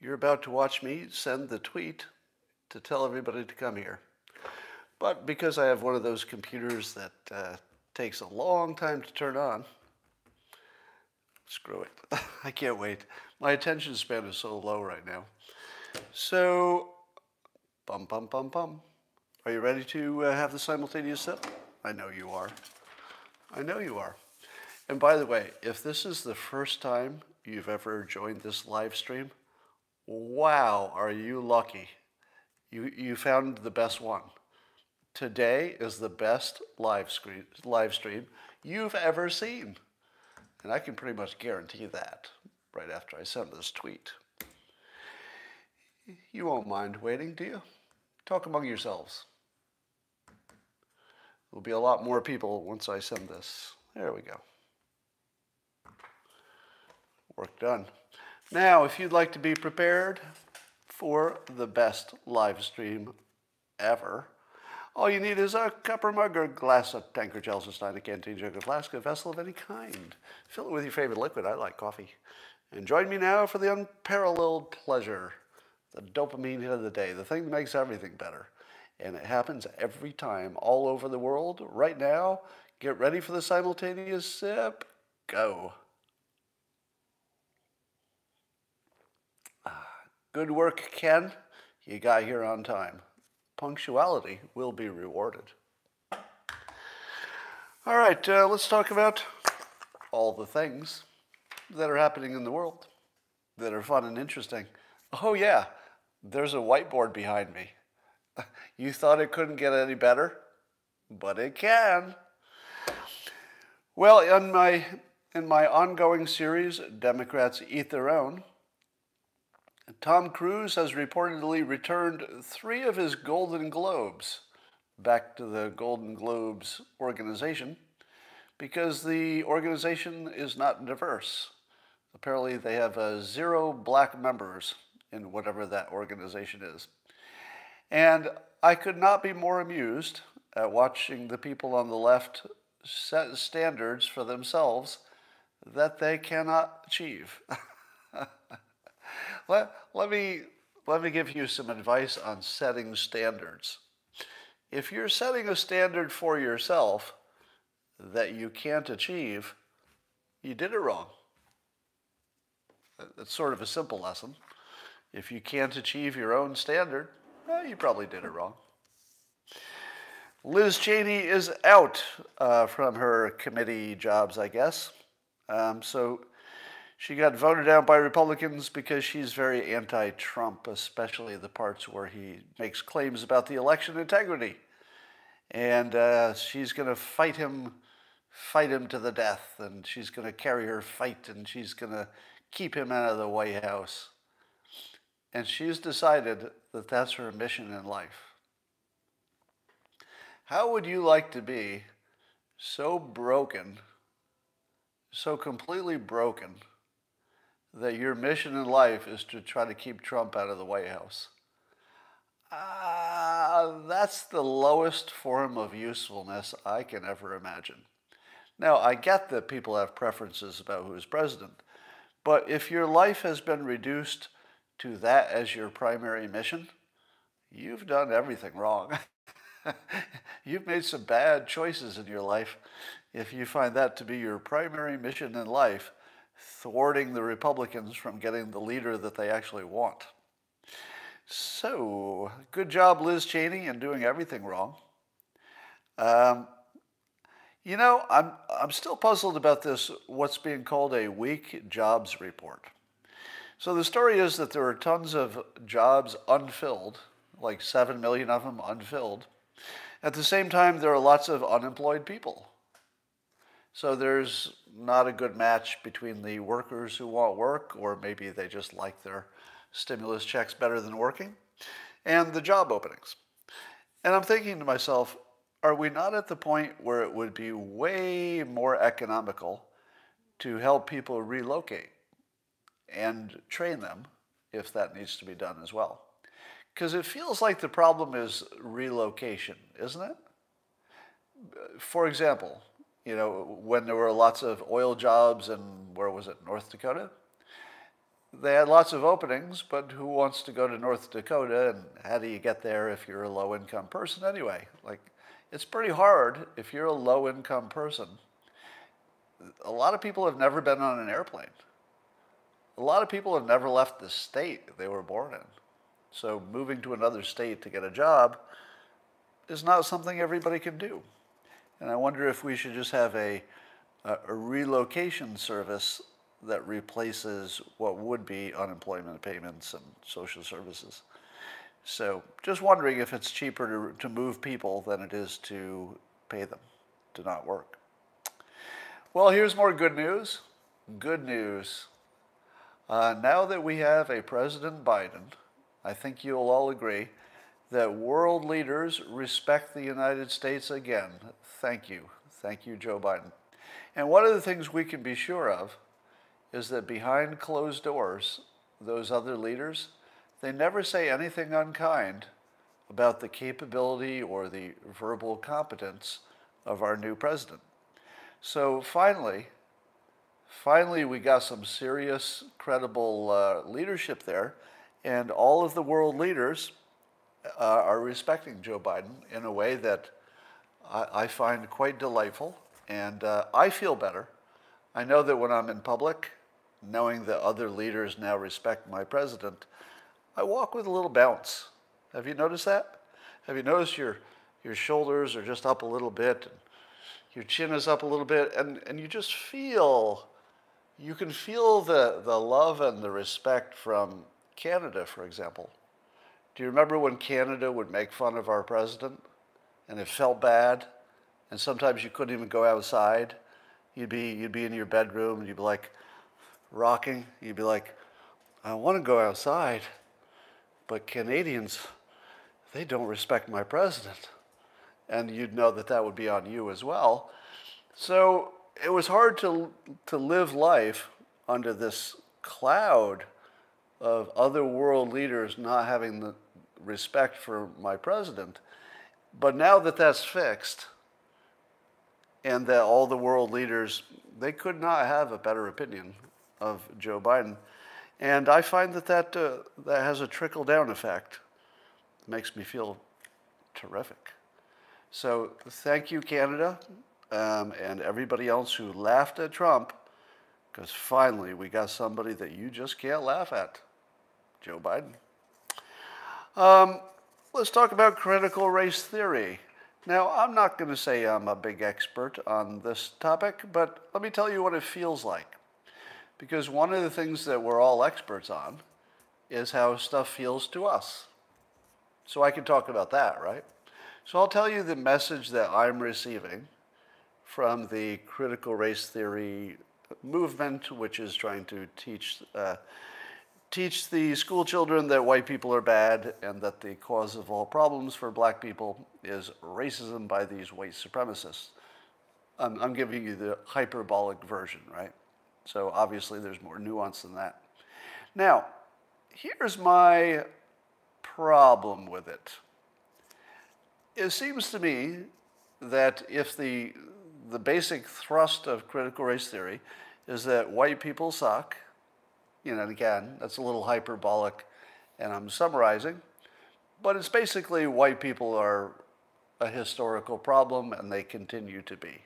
You're about to watch me send the tweet to tell everybody to come here. But because I have one of those computers that uh, takes a long time to turn on, screw it. I can't wait. My attention span is so low right now. So, bum, bum, bum, bum. Are you ready to uh, have the simultaneous sip? I know you are. I know you are. And by the way, if this is the first time you've ever joined this live stream, wow, are you lucky. You, you found the best one. Today is the best live, screen, live stream you've ever seen. And I can pretty much guarantee that right after I send this tweet. You won't mind waiting, do you? Talk among yourselves. There'll be a lot more people once I send this. There we go. Work done. Now, if you'd like to be prepared for the best live stream ever, all you need is a cup or mug or glass, a tankard, gels, a stein, a canteen, jug, a flask, a vessel of any kind. Fill it with your favorite liquid. I like coffee. And join me now for the unparalleled pleasure, the dopamine hit of the day, the thing that makes everything better. And it happens every time, all over the world. Right now, get ready for the simultaneous sip. Go. Good work, Ken. You got here on time punctuality will be rewarded. All right, uh, let's talk about all the things that are happening in the world that are fun and interesting. Oh, yeah, there's a whiteboard behind me. You thought it couldn't get any better, but it can. Well, in my, in my ongoing series, Democrats Eat Their Own, Tom Cruise has reportedly returned three of his Golden Globes back to the Golden Globes organization because the organization is not diverse. Apparently, they have uh, zero black members in whatever that organization is. And I could not be more amused at watching the people on the left set standards for themselves that they cannot achieve. Let, let, me, let me give you some advice on setting standards. If you're setting a standard for yourself that you can't achieve, you did it wrong. It's sort of a simple lesson. If you can't achieve your own standard, well, you probably did it wrong. Liz Cheney is out uh, from her committee jobs, I guess. Um, so she got voted out by Republicans because she's very anti Trump, especially the parts where he makes claims about the election integrity. And uh, she's going to fight him, fight him to the death, and she's going to carry her fight, and she's going to keep him out of the White House. And she's decided that that's her mission in life. How would you like to be so broken, so completely broken? That your mission in life is to try to keep Trump out of the White House. Uh, that's the lowest form of usefulness I can ever imagine. Now, I get that people have preferences about who's president, but if your life has been reduced to that as your primary mission, you've done everything wrong. you've made some bad choices in your life if you find that to be your primary mission in life thwarting the Republicans from getting the leader that they actually want. So, good job, Liz Cheney, in doing everything wrong. Um, you know, I'm, I'm still puzzled about this, what's being called a weak jobs report. So the story is that there are tons of jobs unfilled, like 7 million of them unfilled. At the same time, there are lots of unemployed people. So there's not a good match between the workers who want work, or maybe they just like their stimulus checks better than working, and the job openings. And I'm thinking to myself, are we not at the point where it would be way more economical to help people relocate and train them if that needs to be done as well? Because it feels like the problem is relocation, isn't it? For example, you know, when there were lots of oil jobs in, where was it, North Dakota? they had lots of openings, but who wants to go to North Dakota and how do you get there if you're a low income person anyway? Like, it's pretty hard if you're a low income person. A lot of people have never been on an airplane. A lot of people have never left the state they were born in. So moving to another state to get a job is not something everybody can do. And I wonder if we should just have a, a, relocation service that replaces what would be unemployment payments and social services. So just wondering if it's cheaper to, to move people than it is to pay them to not work. Well, here's more good news. Good news. Uh, now that we have a President Biden, I think you'll all agree that world leaders respect the United States again. Thank you. Thank you, Joe Biden. And one of the things we can be sure of is that behind closed doors, those other leaders, they never say anything unkind about the capability or the verbal competence of our new president. So finally, finally we got some serious, credible uh, leadership there, and all of the world leaders uh, are respecting Joe Biden in a way that I, I find quite delightful, and uh, I feel better. I know that when I'm in public, knowing that other leaders now respect my president, I walk with a little bounce. Have you noticed that? Have you noticed your, your shoulders are just up a little bit, and your chin is up a little bit, and, and you just feel, you can feel the, the love and the respect from Canada, for example. Do you remember when Canada would make fun of our president and it felt bad? And sometimes you couldn't even go outside. You'd be, you'd be in your bedroom and you'd be like rocking. You'd be like, I want to go outside, but Canadians, they don't respect my president. And you'd know that that would be on you as well. So it was hard to, to live life under this cloud of other world leaders not having the respect for my president. But now that that's fixed, and that all the world leaders, they could not have a better opinion of Joe Biden. And I find that that, uh, that has a trickle down effect. It makes me feel terrific. So thank you, Canada, um, and everybody else who laughed at Trump, because finally we got somebody that you just can't laugh at Joe Biden. Um, let's talk about critical race theory. Now, I'm not going to say I'm a big expert on this topic, but let me tell you what it feels like. Because one of the things that we're all experts on is how stuff feels to us. So I can talk about that, right? So I'll tell you the message that I'm receiving from the critical race theory movement, which is trying to teach uh, teach the school children that white people are bad and that the cause of all problems for black people is racism by these white supremacists. I'm, I'm giving you the hyperbolic version, right? So obviously there's more nuance than that. Now, here's my problem with it. It seems to me that if the, the basic thrust of critical race theory is that white people suck, you know, again, that's a little hyperbolic and I'm summarizing, but it's basically white people are a historical problem and they continue to be,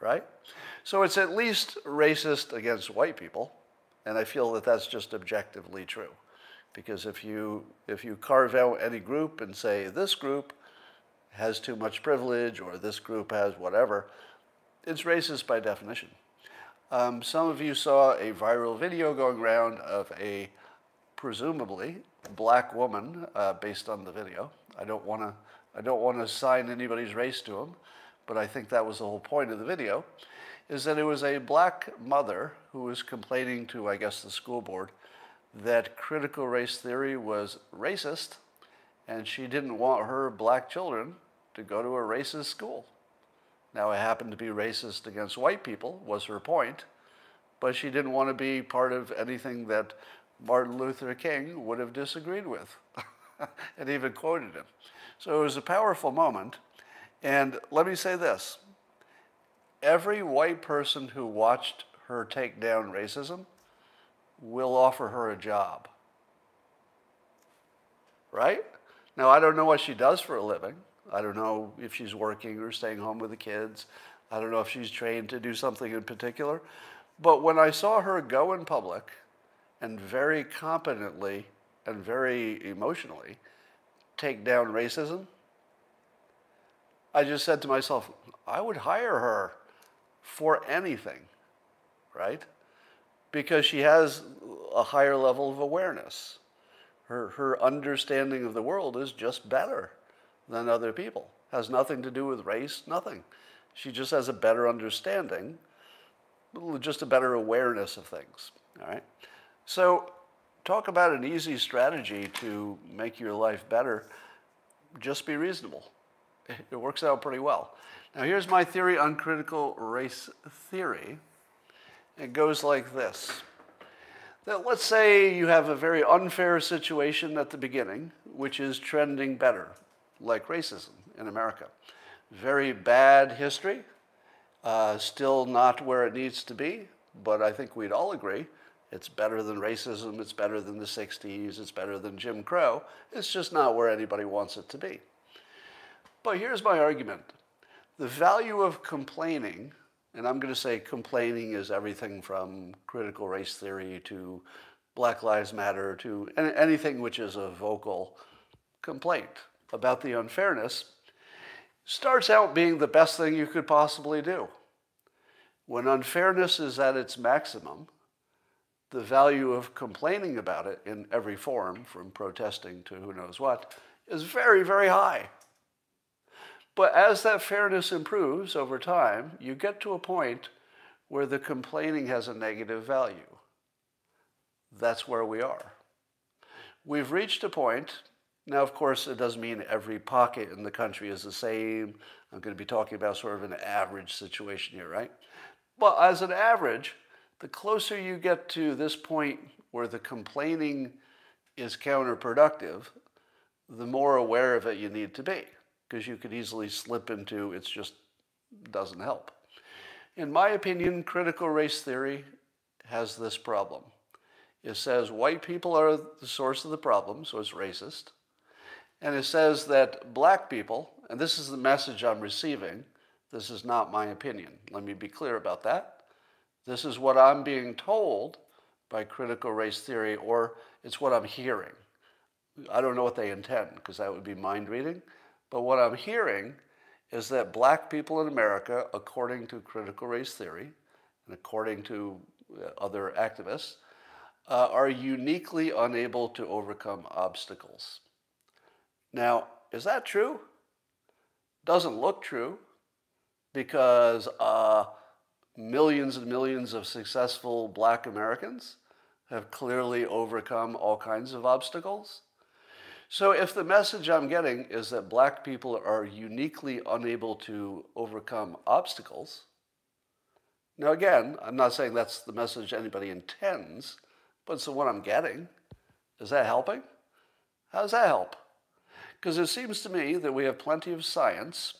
right? So it's at least racist against white people, and I feel that that's just objectively true. Because if you, if you carve out any group and say this group has too much privilege or this group has whatever, it's racist by definition. Um, some of you saw a viral video going around of a presumably black woman uh, based on the video. I don't want to I don't want to assign anybody's race to them, but I think that was the whole point of the video, is that it was a black mother who was complaining to, I guess, the school board that critical race theory was racist, and she didn't want her black children to go to a racist school. Now, I happened to be racist against white people, was her point, but she didn't want to be part of anything that Martin Luther King would have disagreed with and even quoted him. So it was a powerful moment. And let me say this every white person who watched her take down racism we'll offer her a job. Right? Now, I don't know what she does for a living. I don't know if she's working or staying home with the kids. I don't know if she's trained to do something in particular. But when I saw her go in public and very competently and very emotionally take down racism, I just said to myself, I would hire her for anything, right? Because she has a higher level of awareness. Her, her understanding of the world is just better than other people. Has nothing to do with race, nothing. She just has a better understanding, just a better awareness of things. All right. So, talk about an easy strategy to make your life better. Just be reasonable. It works out pretty well. Now, here's my theory on critical race theory. It goes like this that let's say you have a very unfair situation at the beginning, which is trending better, like racism in America. Very bad history, uh, still not where it needs to be, but I think we'd all agree it's better than racism, it's better than the 60s, it's better than Jim Crow. It's just not where anybody wants it to be. But here's my argument the value of complaining, and I'm going to say complaining is everything from critical race theory to Black Lives Matter to anything which is a vocal complaint about the unfairness, starts out being the best thing you could possibly do. When unfairness is at its maximum, the value of complaining about it in every form, from protesting to who knows what, is very, very high. But as that fairness improves over time, you get to a point where the complaining has a negative value. That's where we are. We've reached a point. Now, of course, it doesn't mean every pocket in the country is the same. I'm going to be talking about sort of an average situation here, right? But as an average, the closer you get to this point where the complaining is counterproductive, the more aware of it you need to be because you could easily slip into it's just doesn't help. In my opinion, critical race theory has this problem. It says white people are the source of the problem, so it's racist. And it says that black people, and this is the message I'm receiving, this is not my opinion. Let me be clear about that. This is what I'm being told by critical race theory, or it's what I'm hearing. I don't know what they intend, because that would be mind reading. But what I'm hearing is that black people in America, according to critical race theory and according to uh, other activists, uh, are uniquely unable to overcome obstacles. Now, is that true? Doesn't look true because uh, millions and millions of successful black Americans have clearly overcome all kinds of obstacles. So if the message I'm getting is that black people are uniquely unable to overcome obstacles, now again, I'm not saying that's the message anybody intends, but it's the one I'm getting. Is that helping? How does that help? Because it seems to me that we have plenty of science,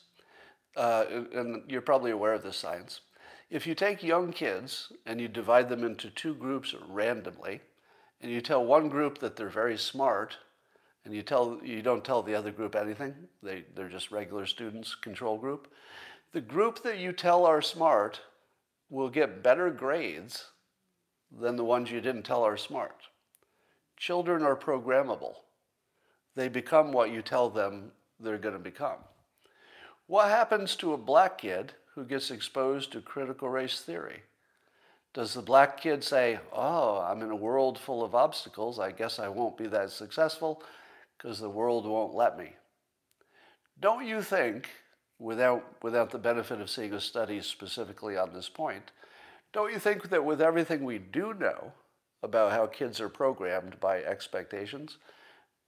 uh, and you're probably aware of this science. If you take young kids and you divide them into two groups randomly, and you tell one group that they're very smart and you tell you don't tell the other group anything. They they're just regular students, control group. The group that you tell are smart will get better grades than the ones you didn't tell are smart. Children are programmable. They become what you tell them they're going to become. What happens to a black kid who gets exposed to critical race theory? Does the black kid say, Oh, I'm in a world full of obstacles. I guess I won't be that successful because the world won't let me. Don't you think, without, without the benefit of seeing a study specifically on this point, don't you think that with everything we do know about how kids are programmed by expectations,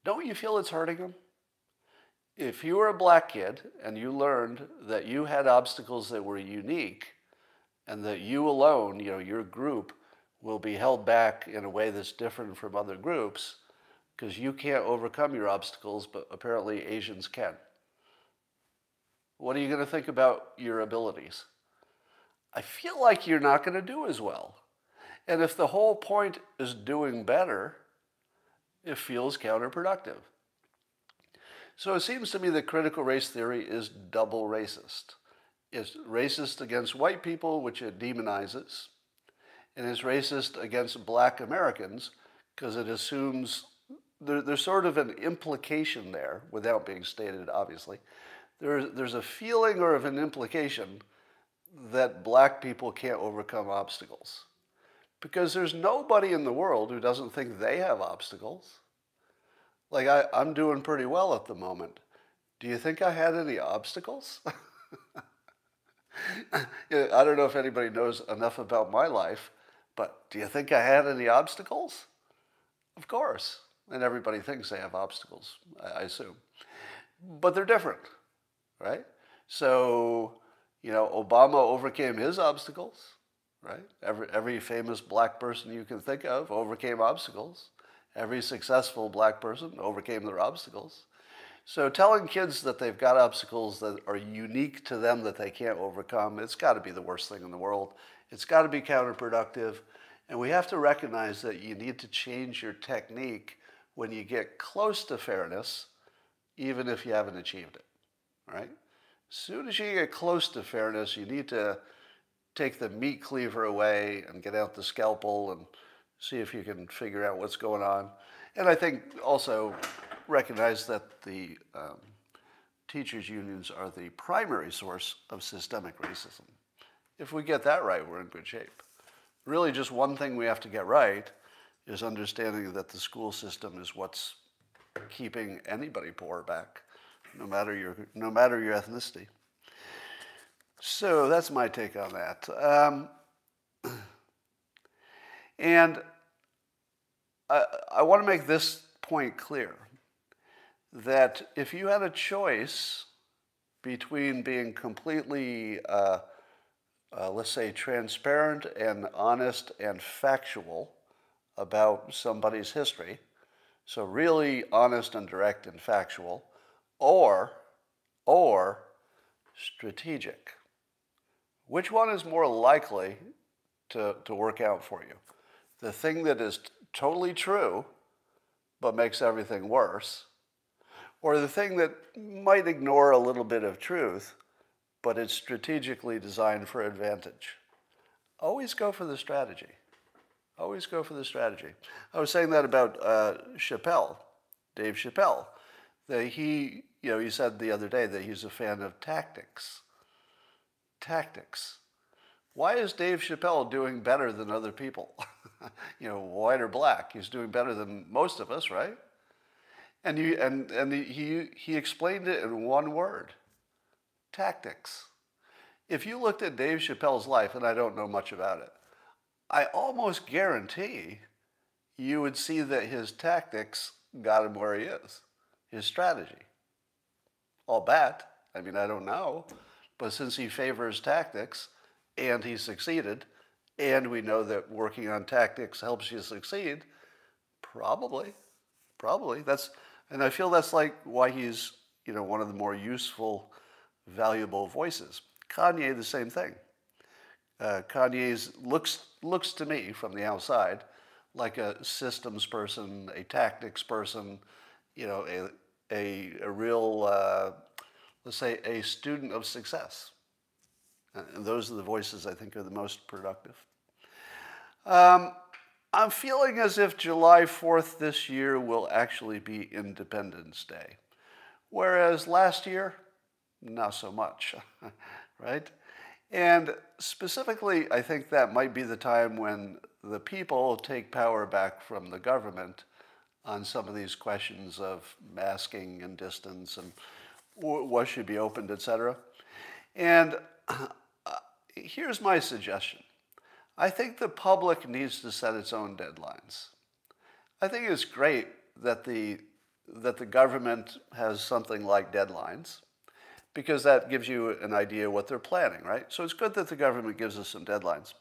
don't you feel it's hurting them? If you were a black kid and you learned that you had obstacles that were unique and that you alone, you know, your group, will be held back in a way that's different from other groups, because you can't overcome your obstacles, but apparently Asians can. What are you going to think about your abilities? I feel like you're not going to do as well. And if the whole point is doing better, it feels counterproductive. So it seems to me that critical race theory is double racist. It's racist against white people, which it demonizes, and it's racist against black Americans because it assumes there, there's sort of an implication there, without being stated, obviously. There, there's a feeling or of an implication that black people can't overcome obstacles. Because there's nobody in the world who doesn't think they have obstacles. Like, I, I'm doing pretty well at the moment. Do you think I had any obstacles? I don't know if anybody knows enough about my life, but do you think I had any obstacles? Of course. And everybody thinks they have obstacles, I assume. But they're different, right? So, you know, Obama overcame his obstacles, right? Every, every famous black person you can think of overcame obstacles. Every successful black person overcame their obstacles. So telling kids that they've got obstacles that are unique to them that they can't overcome, it's got to be the worst thing in the world. It's got to be counterproductive. And we have to recognize that you need to change your technique when you get close to fairness, even if you haven't achieved it, right? As soon as you get close to fairness, you need to take the meat cleaver away and get out the scalpel and see if you can figure out what's going on. And I think also recognize that the um, teachers' unions are the primary source of systemic racism. If we get that right, we're in good shape. Really, just one thing we have to get right is understanding that the school system is what's keeping anybody poor back, no matter your, no matter your ethnicity. So that's my take on that. Um, and I, I want to make this point clear that if you had a choice between being completely, uh, uh, let's say, transparent and honest and factual about somebody's history, so really honest and direct and factual, or, or strategic. Which one is more likely to, to work out for you? The thing that is totally true, but makes everything worse, or the thing that might ignore a little bit of truth, but it's strategically designed for advantage. Always go for the strategy. Always go for the strategy. I was saying that about uh, Chappelle, Dave Chappelle, that he, you know, he said the other day that he's a fan of tactics. Tactics. Why is Dave Chappelle doing better than other people? you know, white or black? He's doing better than most of us, right? And, you, and, and he, he explained it in one word tactics. If you looked at Dave Chappelle's life, and I don't know much about it, I almost guarantee you would see that his tactics got him where he is, his strategy. I'll bet. I mean, I don't know. But since he favors tactics and he succeeded, and we know that working on tactics helps you succeed, probably, probably. That's and I feel that's like why he's, you know, one of the more useful, valuable voices. Kanye, the same thing. Uh, Kanye looks, looks to me from the outside like a systems person, a tactics person, you know, a, a, a real, uh, let's say, a student of success. And those are the voices I think are the most productive. Um, I'm feeling as if July 4th this year will actually be Independence Day, whereas last year, not so much, right? And specifically, I think that might be the time when the people take power back from the government on some of these questions of masking and distance and what should be opened, etc. And uh, here's my suggestion. I think the public needs to set its own deadlines. I think it's great that the, that the government has something like deadlines because that gives you an idea what they're planning, right? So it's good that the government gives us some deadlines.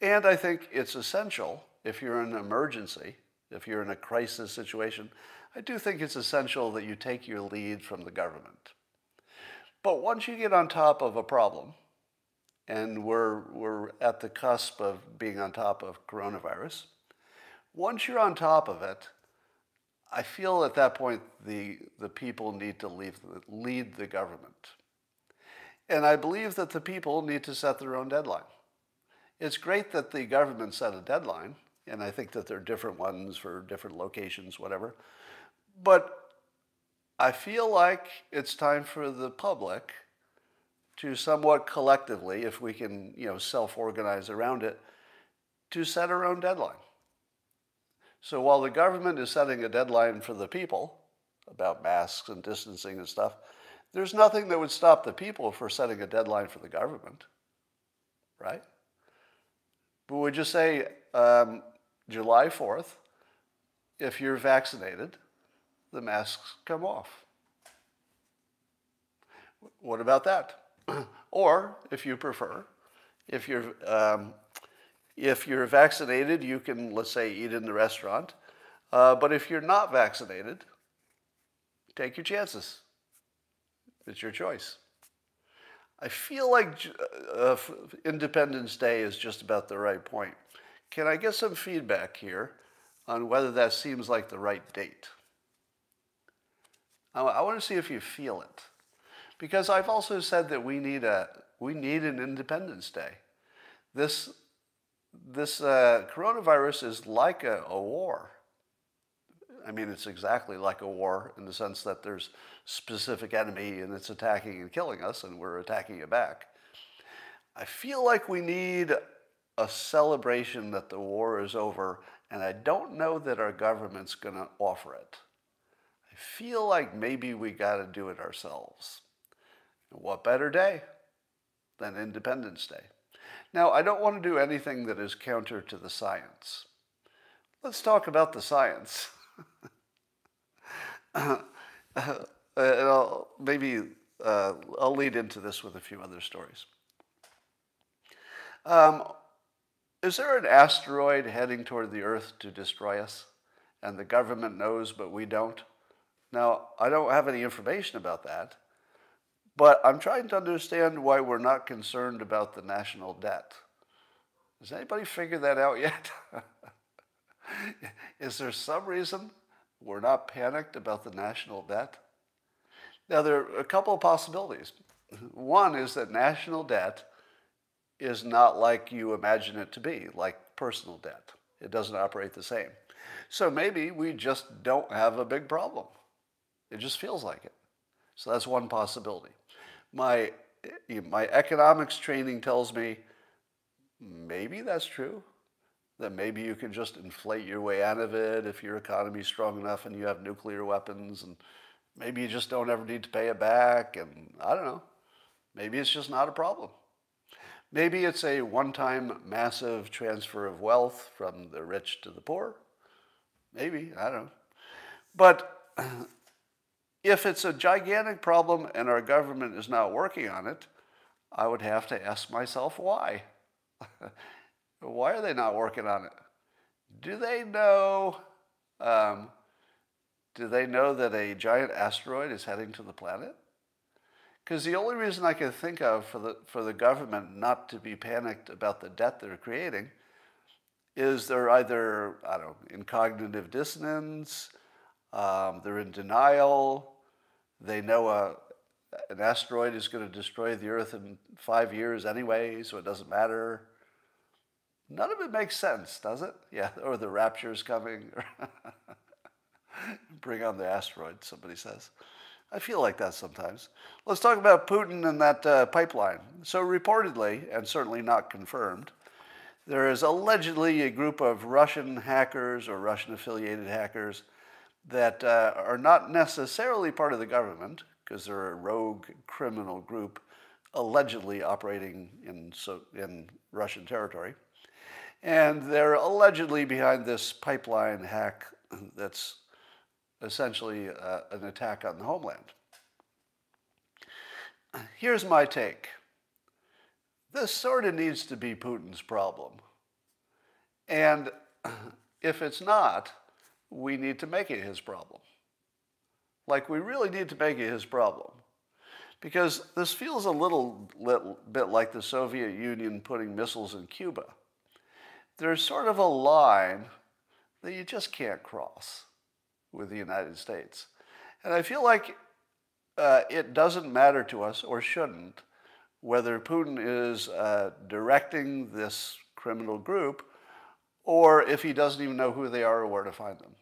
And I think it's essential if you're in an emergency, if you're in a crisis situation, I do think it's essential that you take your lead from the government. But once you get on top of a problem, and we're, we're at the cusp of being on top of coronavirus. Once you're on top of it, I feel at that point the, the people need to leave, lead the government. And I believe that the people need to set their own deadline. It's great that the government set a deadline, and I think that there are different ones for different locations, whatever. But I feel like it's time for the public to somewhat collectively, if we can, you know, self-organize around it, to set our own deadline. So while the government is setting a deadline for the people about masks and distancing and stuff, there's nothing that would stop the people for setting a deadline for the government, right? But would you say um, July 4th, if you're vaccinated, the masks come off? What about that? or, if you prefer, if you're, um, if you're vaccinated, you can, let's say, eat in the restaurant. Uh, but if you're not vaccinated, take your chances. It's your choice. I feel like uh, Independence Day is just about the right point. Can I get some feedback here on whether that seems like the right date? I, I want to see if you feel it. Because I've also said that we need, a, we need an Independence Day. This, this uh, coronavirus is like a, a war. I mean, it's exactly like a war in the sense that there's specific enemy and it's attacking and killing us and we're attacking it back. I feel like we need a celebration that the war is over and I don't know that our government's going to offer it. Feel like maybe we got to do it ourselves. What better day than Independence Day? Now, I don't want to do anything that is counter to the science. Let's talk about the science. uh, I'll, maybe uh, I'll lead into this with a few other stories. Um, is there an asteroid heading toward the Earth to destroy us? And the government knows, but we don't? Now, I don't have any information about that. But I'm trying to understand why we're not concerned about the national debt. Has anybody figured that out yet? Is there some reason we're not panicked about the national debt? Now, there are a couple of possibilities. One is that national debt is not like you imagine it to be, like personal debt. It doesn't operate the same. So maybe we just don't have a big problem. It just feels like it. So that's one possibility my, eh, eh, my economics training tells me maybe that's true. That maybe you can just inflate your way out of it if your economy's strong enough and you have nuclear weapons, and maybe you just don't ever need to pay it back. And I don't know. Maybe it's just not a problem. Maybe it's a one time massive transfer of wealth from the rich to the poor. Maybe, I don't know. But if it's a gigantic problem and our government is not working on it, I would have to ask myself why. why are they not working on it? Do they know? Um, do they know that a giant asteroid is heading to the planet? Because the only reason I can think of for the, for the government not to be panicked about the debt they're creating is they're either, I don't know, in cognitive dissonance, um, they're in denial. They know a, an asteroid is going to destroy the Earth in five years anyway, so it doesn't matter. None of it makes sense, does it? Yeah, or the rapture is coming. Bring on the asteroid, somebody says. I feel like that sometimes. Let's talk about Putin and that uh, pipeline. So, reportedly, and certainly not confirmed, there is allegedly a group of Russian hackers or Russian affiliated hackers that uh, are not necessarily part of the government, because they're a rogue criminal group allegedly operating in, so, in Russian territory. And they're allegedly behind this pipeline hack that's essentially uh, an attack on the homeland. Here's my take. This sort of needs to be Putin's problem. And if it's not, we need to make it his problem. Like, we really need to make it his problem. because this feels a little, little bit like the Soviet Union putting missiles in Cuba. There's sort of a line that you just can't cross with the United States. And I feel like uh, it doesn't matter to us, or shouldn't, whether Putin is uh, directing this criminal group or if he doesn't even know who they are or where to find them.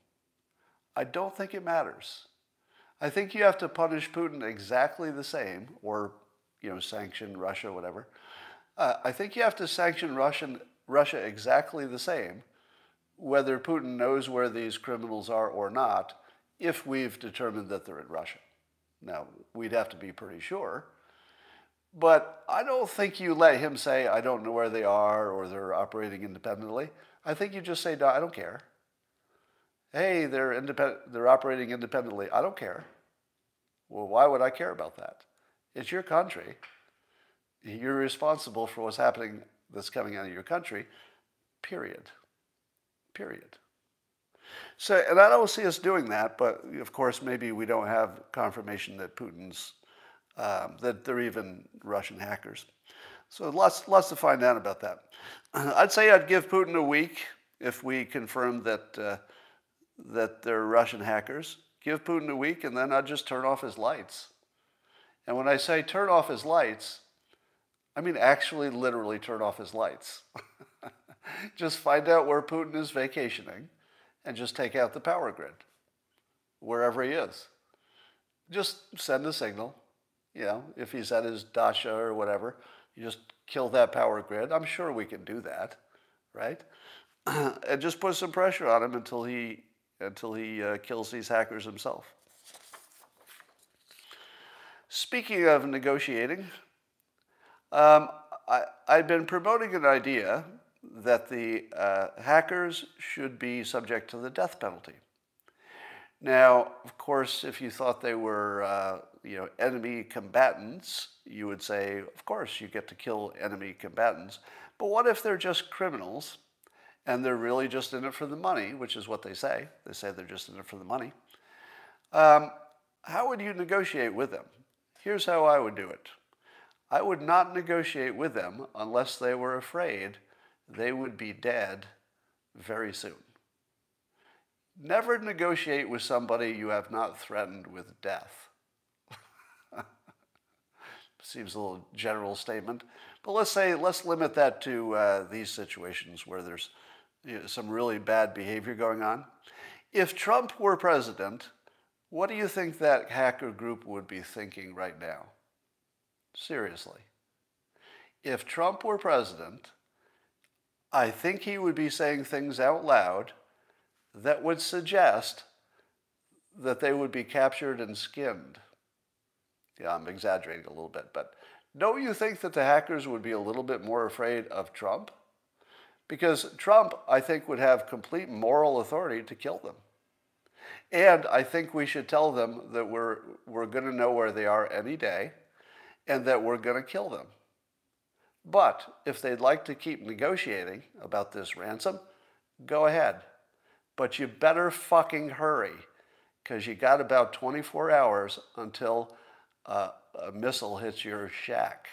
I don't think it matters. I think you have to punish Putin exactly the same, or you know, sanction Russia, whatever. Uh, I think you have to sanction Russian, Russia exactly the same, whether Putin knows where these criminals are or not, if we've determined that they're in Russia. Now, we'd have to be pretty sure. But I don't think you let him say, I don't know where they are or they're operating independently. I think you just say, no, I don't care. Hey, they're, independent, they're operating independently. I don't care. Well, why would I care about that? It's your country. You're responsible for what's happening that's coming out of your country, period. Period. So, and I don't see us doing that, but of course, maybe we don't have confirmation that Putin's, um, that they're even Russian hackers. So lots, lots to find out about that. I'd say I'd give Putin a week if we confirm that, uh, that they're Russian hackers. Give Putin a week and then I'd just turn off his lights. And when I say turn off his lights, I mean actually literally turn off his lights. just find out where Putin is vacationing and just take out the power grid wherever he is. Just send a signal. You know, if he's at his dacha or whatever, you just kill that power grid. I'm sure we can do that, right? and just put some pressure on him until he until he uh, kills these hackers himself. Speaking of negotiating, um, I, I've been promoting an idea that the uh, hackers should be subject to the death penalty. Now, of course, if you thought they were, uh, you know, enemy combatants, you would say, of course, you get to kill enemy combatants. But what if they're just criminals and they're really just in it for the money, which is what they say? They say they're just in it for the money. Um, how would you negotiate with them? Here's how I would do it. I would not negotiate with them unless they were afraid they would be dead very soon. Never negotiate with somebody you have not threatened with death. Seems a little general statement, but let's say let's limit that to uh, these situations where there's you know, some really bad behavior going on. If Trump were president, what do you think that hacker group would be thinking right now? Seriously. If Trump were president, I think he would be saying things out loud that would suggest that they would be captured and skinned. Yeah, I'm exaggerating a little bit, but don't you think that the hackers would be a little bit more afraid of Trump? Because Trump, I think, would have complete moral authority to kill them. And I think we should tell them that we're, we're going to know where they are any day and that we're going to kill them. But if they'd like to keep negotiating about this ransom, go ahead. But you better fucking hurry because you got about 24 hours until uh, a missile hits your shack.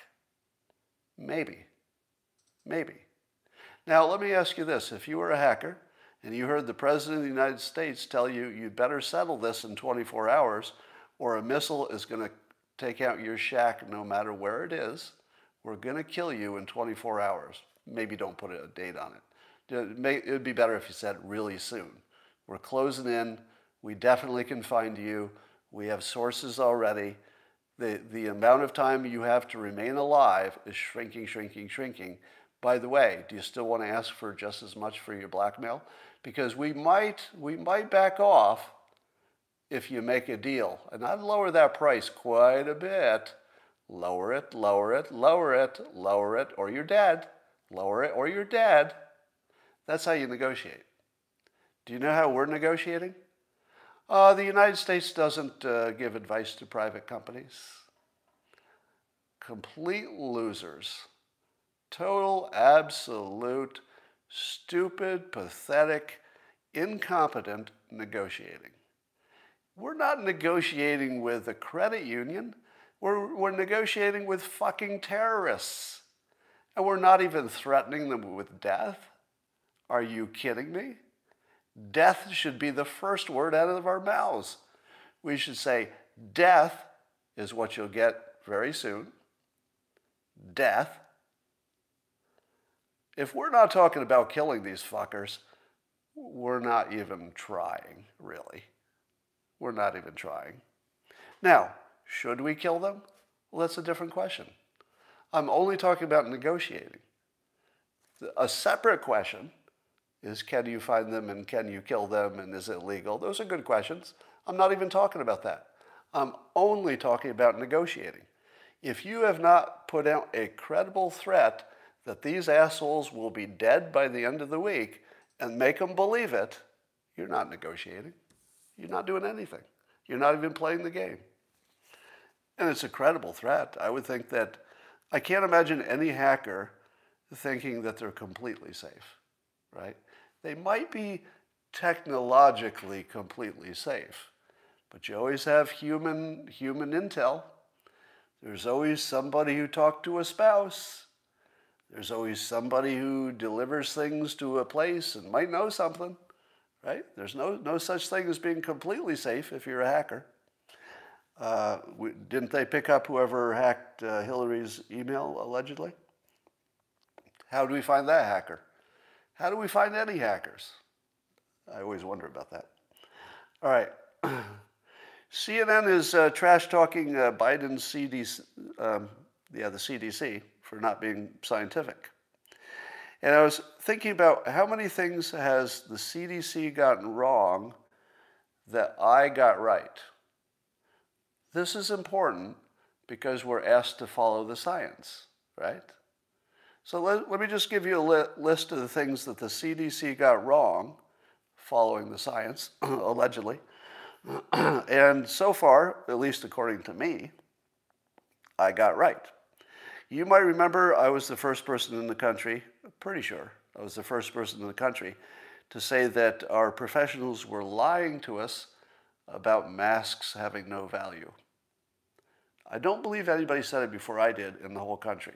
Maybe. Maybe. Now, let me ask you this. If you were a hacker and you heard the President of the United States tell you you'd better settle this in 24 hours or a missile is going to take out your shack no matter where it is, we're going to kill you in 24 hours. Maybe don't put a date on it. It would be better if you said really soon. We're closing in. We definitely can find you. We have sources already. The, the amount of time you have to remain alive is shrinking, shrinking, shrinking. By the way, do you still want to ask for just as much for your blackmail? Because we might, we might back off if you make a deal. And I'd lower that price quite a bit Lower it, lower it, lower it, lower it, or you're dead. Lower it, or you're dead. That's how you negotiate. Do you know how we're negotiating? Uh, the United States doesn't uh, give advice to private companies. Complete losers. Total, absolute, stupid, pathetic, incompetent negotiating. We're not negotiating with a credit union. We're, we're negotiating with fucking terrorists. And we're not even threatening them with death. Are you kidding me? Death should be the first word out of our mouths. We should say, Death is what you'll get very soon. Death. If we're not talking about killing these fuckers, we're not even trying, really. We're not even trying. Now, should we kill them? Well, that's a different question. I'm only talking about negotiating. A separate question is can you find them and can you kill them and is it legal? Those are good questions. I'm not even talking about that. I'm only talking about negotiating. If you have not put out a credible threat that these assholes will be dead by the end of the week and make them believe it, you're not negotiating. You're not doing anything. You're not even playing the game. And it's a credible threat. I would think that I can't imagine any hacker thinking that they're completely safe, right? They might be technologically completely safe, but you always have human human intel. There's always somebody who talked to a spouse. There's always somebody who delivers things to a place and might know something, right? There's no, no such thing as being completely safe if you're a hacker. Uh, we, didn't they pick up whoever hacked uh, Hillary's email allegedly? How do we find that hacker? How do we find any hackers? I always wonder about that. All right. CNN is uh, trash talking uh, Biden's CDC, um, yeah, the CDC for not being scientific. And I was thinking about how many things has the CDC gotten wrong that I got right. This is important because we're asked to follow the science, right? So let, let me just give you a li list of the things that the CDC got wrong following the science, allegedly. and so far, at least according to me, I got right. You might remember I was the first person in the country, pretty sure, I was the first person in the country to say that our professionals were lying to us about masks having no value. I don't believe anybody said it before I did in the whole country.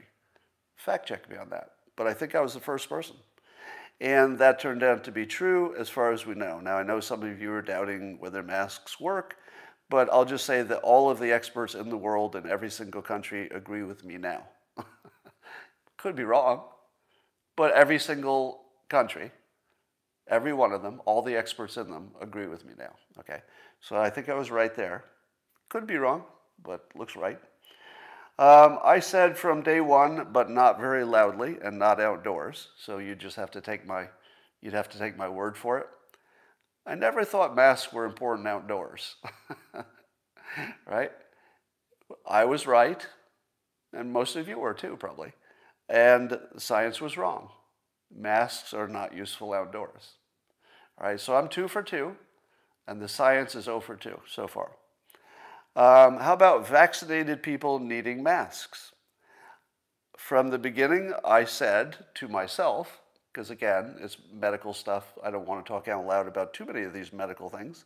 Fact check me on that. But I think I was the first person. And that turned out to be true as far as we know. Now, I know some of you are doubting whether masks work, but I'll just say that all of the experts in the world in every single country agree with me now. Could be wrong, but every single country, every one of them, all the experts in them agree with me now. Okay, so I think I was right there. Could be wrong, but looks right. Um, I said from day one, but not very loudly and not outdoors. So you just have to take my, you'd have to take my word for it. I never thought masks were important outdoors, right? I was right, and most of you were too, probably. And science was wrong. Masks are not useful outdoors. All right, so I'm two for two, and the science is 0 for 2 so far. Um, how about vaccinated people needing masks? From the beginning, I said to myself, because again, it's medical stuff, I don't want to talk out loud about too many of these medical things.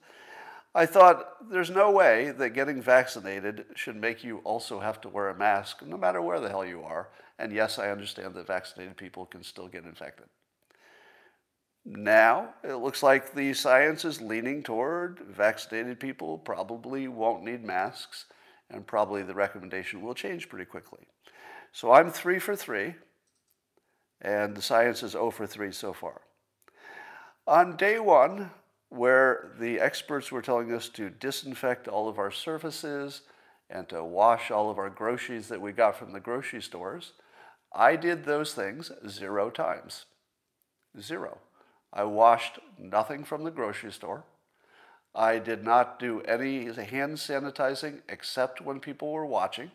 I thought there's no way that getting vaccinated should make you also have to wear a mask, no matter where the hell you are. And yes, I understand that vaccinated people can still get infected. Now, it looks like the science is leaning toward vaccinated people probably won't need masks, and probably the recommendation will change pretty quickly. So I'm three for three, and the science is 0 for 3 so far. On day one, where the experts were telling us to disinfect all of our surfaces and to wash all of our groceries that we got from the grocery stores, I did those things zero times. Zero. I washed nothing from the grocery store. I did not do any hand sanitizing except when people were watching,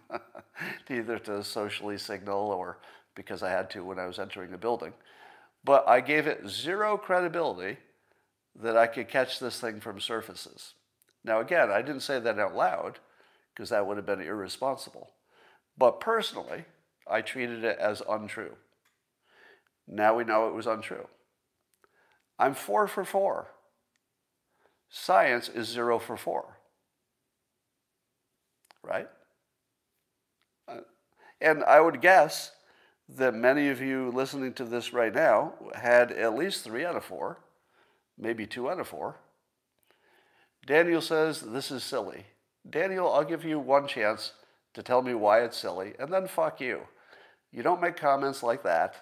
either to socially signal or because I had to when I was entering a building. But I gave it zero credibility that I could catch this thing from surfaces. Now, again, I didn't say that out loud because that would have been irresponsible. But personally, I treated it as untrue. Now we know it was untrue. I'm four for four. Science is zero for four. Right? Uh, and I would guess that many of you listening to this right now had at least three out of four, maybe two out of four. Daniel says, This is silly. Daniel, I'll give you one chance to tell me why it's silly, and then fuck you. You don't make comments like that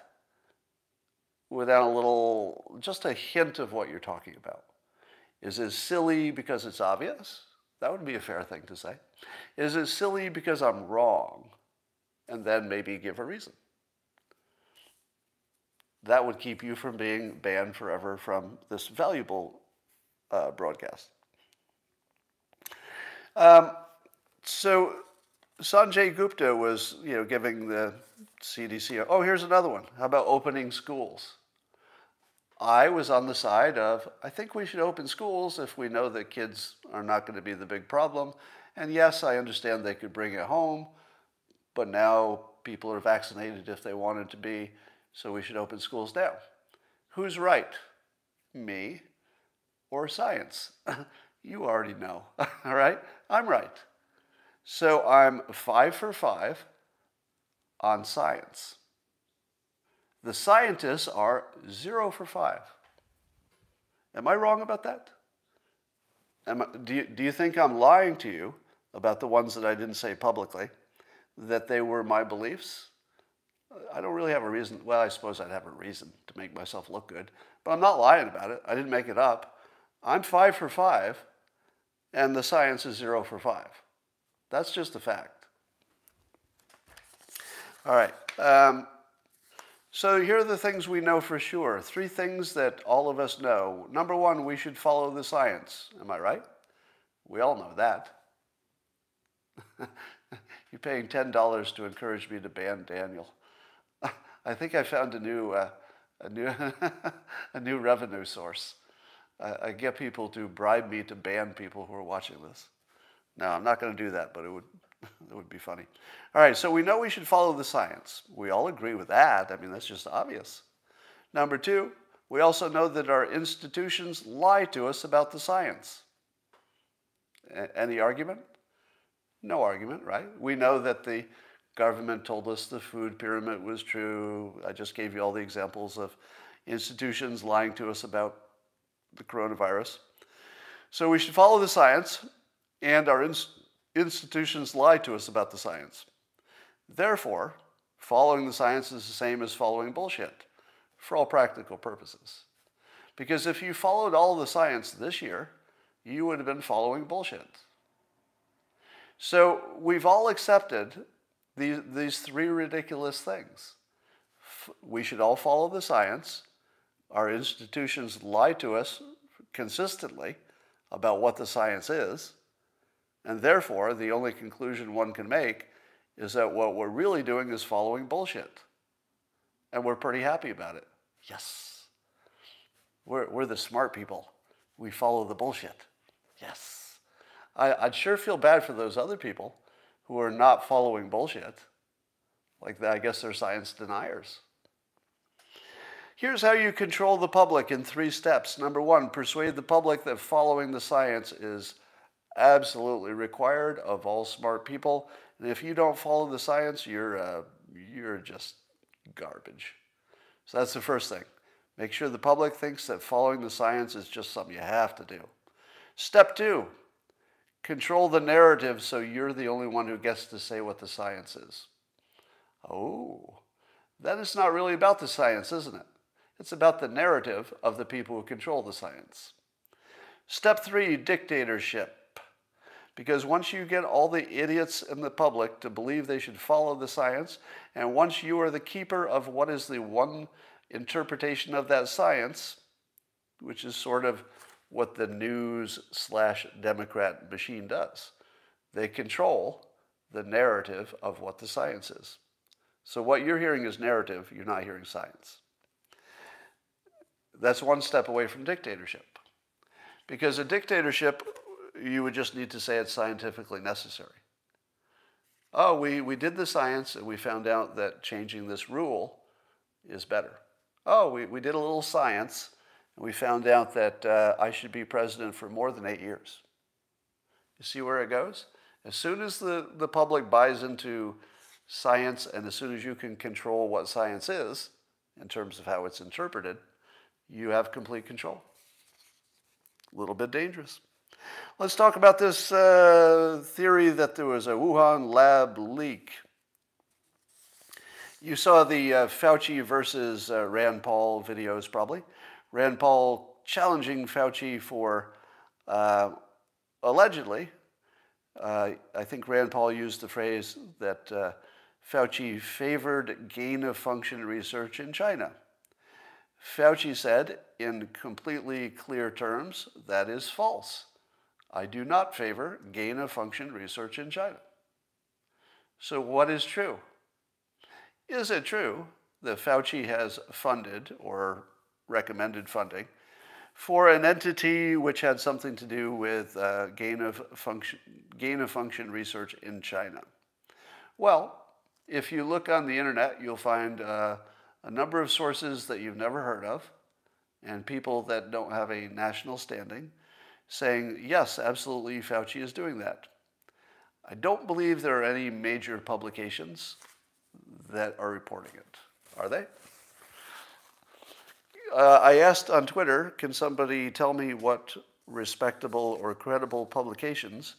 without a little, just a hint of what you're talking about. Is it silly because it's obvious? That would be a fair thing to say. Is it silly because I'm wrong? And then maybe give a reason. That would keep you from being banned forever from this valuable uh, broadcast. Um, so Sanjay Gupta was, you know, giving the CDC. Oh, here's another one. How about opening schools? I was on the side of I think we should open schools if we know that kids are not going to be the big problem. And yes, I understand they could bring it home, but now people are vaccinated if they wanted to be, so we should open schools now. Who's right? Me or science? you already know, all right? I'm right. So I'm five for five on science. The scientists are zero for five. Am I wrong about that? I, do, you, do you think I'm lying to you about the ones that I didn't say publicly, that they were my beliefs? I don't really have a reason. Well, I suppose I'd have a reason to make myself look good, but I'm not lying about it. I didn't make it up. I'm five for five, and the science is zero for five. That's just a fact. All right. Um, so here are the things we know for sure. Three things that all of us know. Number one, we should follow the science. Am I right? We all know that. You're paying $10 to encourage me to ban Daniel. I think I found a new, uh, a new, a new revenue source. I, I get people to bribe me to ban people who are watching this. No, I'm not going to do that, but it would, it would be funny. All right, so we know we should follow the science. We all agree with that. I mean, that's just obvious. Number two, we also know that our institutions lie to us about the science. A- any argument? No argument, right? We know that the government told us the food pyramid was true. I just gave you all the examples of institutions lying to us about the coronavirus. So we should follow the science and our institutions lie to us about the science. Therefore, following the science is the same as following bullshit for all practical purposes. Because if you followed all the science this year, you would have been following bullshit. So we've all accepted these, these three ridiculous things. We should all follow the science. Our institutions lie to us consistently about what the science is. And therefore, the only conclusion one can make is that what we're really doing is following bullshit. And we're pretty happy about it. Yes. We're, we're the smart people. We follow the bullshit. Yes. I, I'd sure feel bad for those other people who are not following bullshit. Like, I guess they're science deniers. Here's how you control the public in three steps. Number one, persuade the public that following the science is absolutely required of all smart people. And if you don't follow the science, you're, uh, you're just garbage. So that's the first thing. Make sure the public thinks that following the science is just something you have to do. Step two, control the narrative so you're the only one who gets to say what the science is. Oh, then it's not really about the science, isn't it? It's about the narrative of the people who control the science. Step three, dictatorship. Because once you get all the idiots in the public to believe they should follow the science, and once you are the keeper of what is the one interpretation of that science, which is sort of what the news slash Democrat machine does, they control the narrative of what the science is. So what you're hearing is narrative, you're not hearing science. That's one step away from dictatorship. Because a dictatorship you would just need to say it's scientifically necessary. Oh, we, we did the science and we found out that changing this rule is better. Oh, we, we did a little science and we found out that uh, I should be president for more than eight years. You see where it goes? As soon as the, the public buys into science, and as soon as you can control what science is, in terms of how it's interpreted, you have complete control. A little bit dangerous. Let's talk about this uh, theory that there was a Wuhan lab leak. You saw the uh, Fauci versus uh, Rand Paul videos, probably. Rand Paul challenging Fauci for uh, allegedly, uh, I think Rand Paul used the phrase that uh, Fauci favored gain of function research in China. Fauci said in completely clear terms that is false. I do not favor gain of function research in China. So, what is true? Is it true that Fauci has funded or recommended funding for an entity which had something to do with uh, gain, of function, gain of function research in China? Well, if you look on the internet, you'll find uh, a number of sources that you've never heard of and people that don't have a national standing saying, yes, absolutely, Fauci is doing that. I don't believe there are any major publications that are reporting it. Are they? Uh, I asked on Twitter, can somebody tell me what respectable or credible publications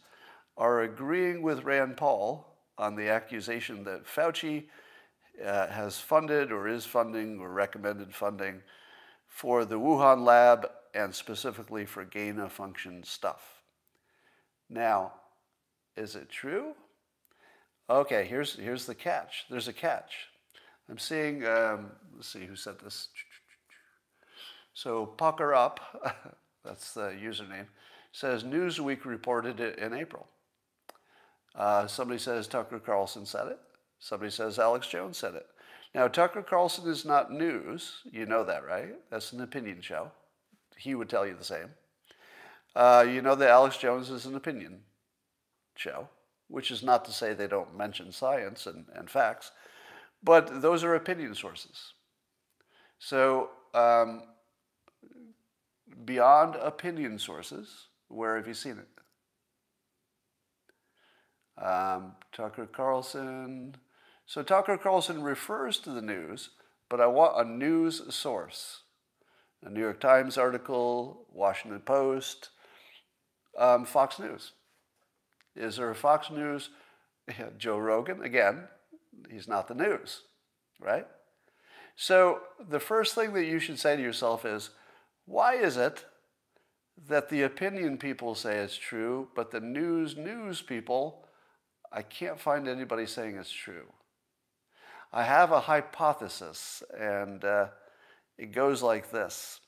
are agreeing with Rand Paul on the accusation that Fauci uh, has funded or is funding or recommended funding for the Wuhan lab and specifically for gain of function stuff. Now, is it true? Okay, here's, here's the catch. There's a catch. I'm seeing, um, let's see who said this. So, Pucker Up, that's the username, says Newsweek reported it in April. Uh, somebody says Tucker Carlson said it. Somebody says Alex Jones said it. Now, Tucker Carlson is not news. You know that, right? That's an opinion show. He would tell you the same. Uh, you know that Alex Jones is an opinion show, which is not to say they don't mention science and, and facts, but those are opinion sources. So, um, beyond opinion sources, where have you seen it? Um, Tucker Carlson. So Tucker Carlson refers to the news, but I want a news source. A New York Times article, Washington Post, um, Fox News. Is there a Fox News? Joe Rogan, again, he's not the news, right? So the first thing that you should say to yourself is, why is it that the opinion people say it's true, but the news news people I can't find anybody saying it's true. I have a hypothesis, and uh, it goes like this.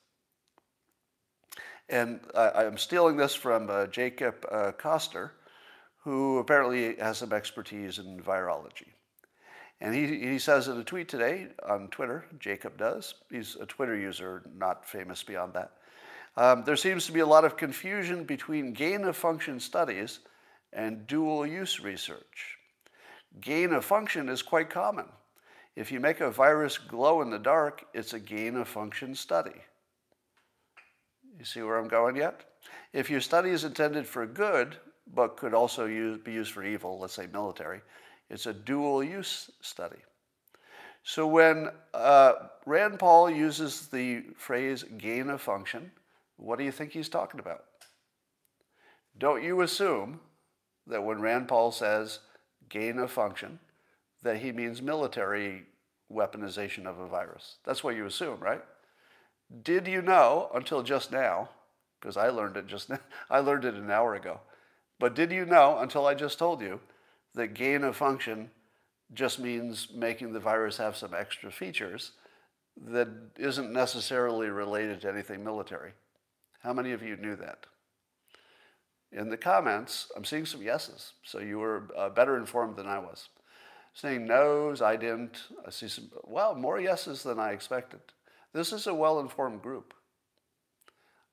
And I, am stealing this from uh, Jacob uh, Koster, who apparently has some expertise in virology. And he, he says in a tweet today on Twitter, Jacob does, he's a Twitter user, not famous beyond that. Um, there seems to be a lot of confusion between gain of function studies and dual use research. Gain of function is quite common. If you make a virus glow in the dark, it's a gain of function study. You see where I'm going yet? If your study is intended for good, but could also use, be used for evil, let's say military, it's a dual use study. So when uh, Rand Paul uses the phrase gain of function, what do you think he's talking about? Don't you assume that when Rand Paul says gain of function, that he means military weaponization of a virus. That's what you assume, right? Did you know until just now, because I learned it just now, I learned it an hour ago, but did you know until I just told you that gain of function just means making the virus have some extra features that isn't necessarily related to anything military? How many of you knew that? in the comments, I'm seeing some yeses. So you were uh, better informed than I was. Saying no's, I didn't. I see some, well, more yeses than I expected. This is a well informed group.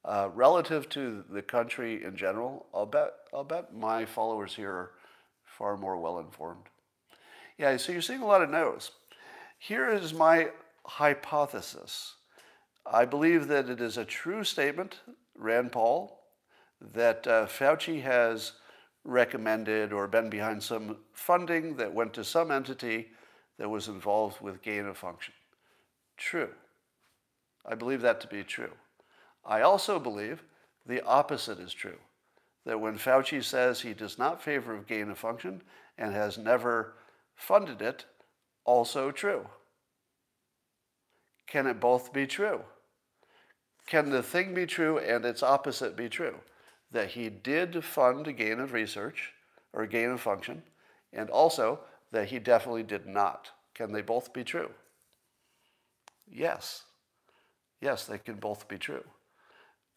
Uh, relative to the country in general, I'll bet, I'll bet my followers here are far more well informed. Yeah, so you're seeing a lot of no's. Here is my hypothesis. I believe that it is a true statement, Rand Paul, that uh, Fauci has recommended or been behind some funding that went to some entity that was involved with gain of function. True. I believe that to be true. I also believe the opposite is true. That when Fauci says he does not favor of gain of function and has never funded it, also true. Can it both be true? Can the thing be true and its opposite be true? That he did fund a gain of research or a gain of function, and also that he definitely did not. Can they both be true? Yes. Yes, they can both be true.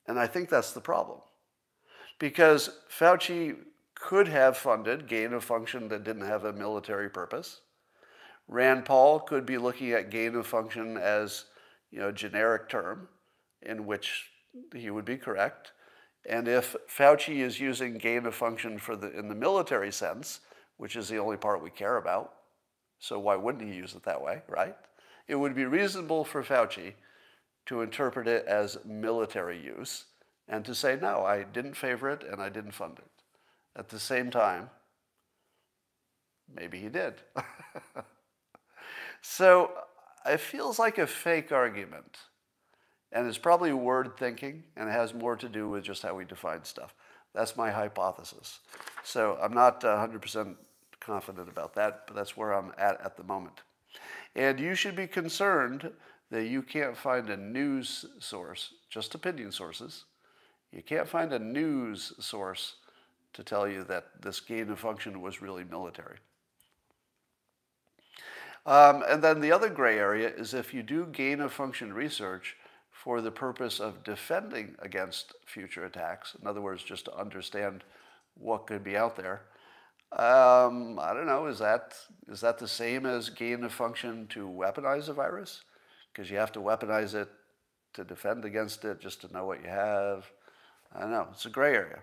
And I think that's the problem. Because Fauci could have funded gain of function that didn't have a military purpose. Rand Paul could be looking at gain of function as you know, a generic term in which he would be correct. And if Fauci is using gain of function for the, in the military sense, which is the only part we care about, so why wouldn't he use it that way, right? It would be reasonable for Fauci to interpret it as military use and to say, no, I didn't favor it and I didn't fund it. At the same time, maybe he did. so it feels like a fake argument. And it's probably word thinking and it has more to do with just how we define stuff. That's my hypothesis. So I'm not 100% confident about that, but that's where I'm at at the moment. And you should be concerned that you can't find a news source, just opinion sources. You can't find a news source to tell you that this gain of function was really military. Um, and then the other gray area is if you do gain of function research for the purpose of defending against future attacks, in other words, just to understand what could be out there, um, I don't know, is that, is that the same as gain of function to weaponize a virus? Because you have to weaponize it to defend against it just to know what you have. I don't know, it's a gray area.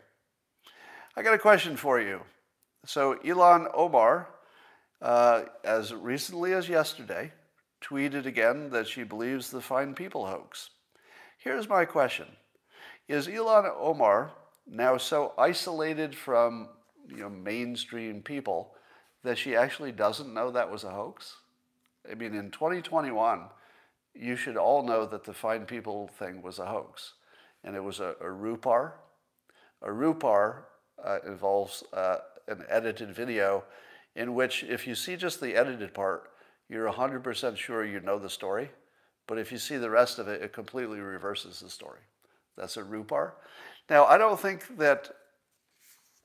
I got a question for you. So Ilhan Omar uh, as recently as yesterday, tweeted again that she believes the Fine People hoax. Here's my question Is Ilhan Omar now so isolated from you know, mainstream people that she actually doesn't know that was a hoax? I mean, in 2021, you should all know that the Fine People thing was a hoax. And it was a, a RUPAR. A RUPAR uh, involves uh, an edited video in which if you see just the edited part, you're 100% sure you know the story. But if you see the rest of it, it completely reverses the story. That's a Rupar. Now, I don't think that